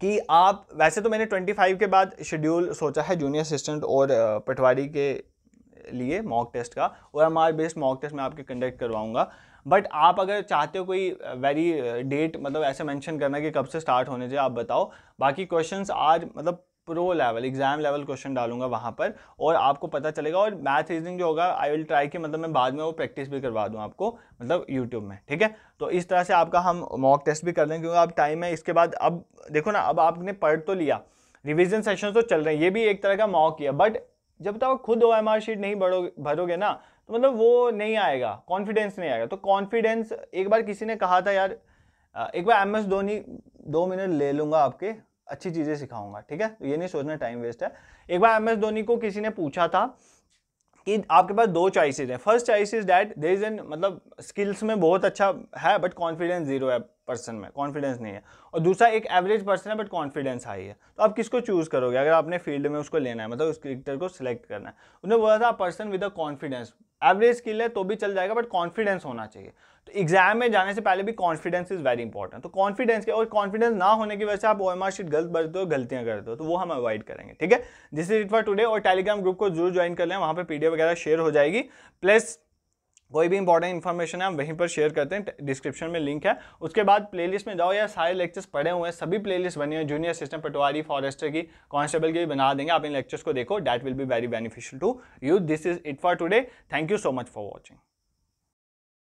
Speaker 1: कि आप, वैसे तो मैंने 25 के बाद शेड्यूल सोचा है जूनियर असिस्टेंट और पटवारी के लिए मॉक टेस्ट का, और M R based mock test मैं आपके कंडक्ट करवाऊँगा। बट आप अगर चाहते हो कोई वेरी डेट मतलब ऐसे मेंशन करना कि कब से स्टार्ट होने चाहिए आप बताओ। बाकी क्वेश्चंस आज मतलब pro level exam level question डालूँगा वहाँ पर और आपको पता चलेगा और मैथ रीजनिंग जो होगा आई विल ट्राई कि मतलब मैं बाद में वो प्रैक्टिस भी करवा दूँ आपको मतलब यूट्यूब में, ठीक है? तो इस तरह से आपका हम मॉक टेस्ट भी कर दें क्योंकि अब टाइम है, इसके बाद अब, देखो ना, अब आपने पढ़ तो लिया रिविजन सेशन तो चल रहे हैं, ये भी एक तरह का मॉक किया बट जब तक खुद ओ एम आर शीट नहीं भरो भरोगे ना तो मतलब वो नहीं आएगा कॉन्फिडेंस नहीं आएगा। तो कॉन्फिडेंस एक बार किसी ने कहा था, यार एक बार एम एस धोनी, दो मिनट ले लूँगा आपके, अच्छी चीज़ें सिखाऊँगा, ठीक है? तो ये नहीं सोचना टाइम वेस्ट है। एक बार एम एस धोनी को किसी ने पूछा था कि आपके पास दो चॉइसेस हैं। First choice is that there is an मतलब स्किल्स में बहुत अच्छा है बट कॉन्फिडेंस ज़ीरो है पर्सन में कॉन्फिडेंस नहीं है। और दूसरा, एक एवरेज पर्सन है बट कॉन्फिडेंस हाई है। तो आप किसको चूज़ करोगे? अगर आपने फ़ील्ड में उसको लेना है मतलब उस क्रिकेटर को सिलेक्ट करना है। उन्हें बोला था person with a confidence average skill है तो भी चल जाएगा बट कॉन्फिडेंस होना चाहिए। तो एग्ज़ाम में जाने से पहले भी कॉन्फिडेंस इज़ वेरी इंपॉर्टेंट तो कॉन्फिडेंस के, और कॉन्फिडेंस ना होने की वजह से आप ओएमआर शीट गलत भरते हो, गलतियाँ करते हो तो वो हम अवॉइड करेंगे, ठीक है? This is it for today और टेलीग्राम ग्रुप को ज़रूर ज्वाइन कर लें, वहाँ पर पीडीएफ वगैरह शेयर हो जाएगी। प्लस कोई भी इंपॉर्टेंट इन्फॉर्मेशन है, हम वहीं पर शेयर करते हैं डिस्क्रिप्शन में लिंक है। उसके बाद प्लेलिस्ट में जाओ या सारे लेक्चर्स पढ़े हुए हैं, सभी प्लेलिस्ट बनी हुई जूनियर सिस्टम पटवारी फॉरेस्टर की कांस्टेबल की भी बना देंगे, आप इन लेक्चर्स को देखो that will be very beneficial to you this is it for today thank you so much for watching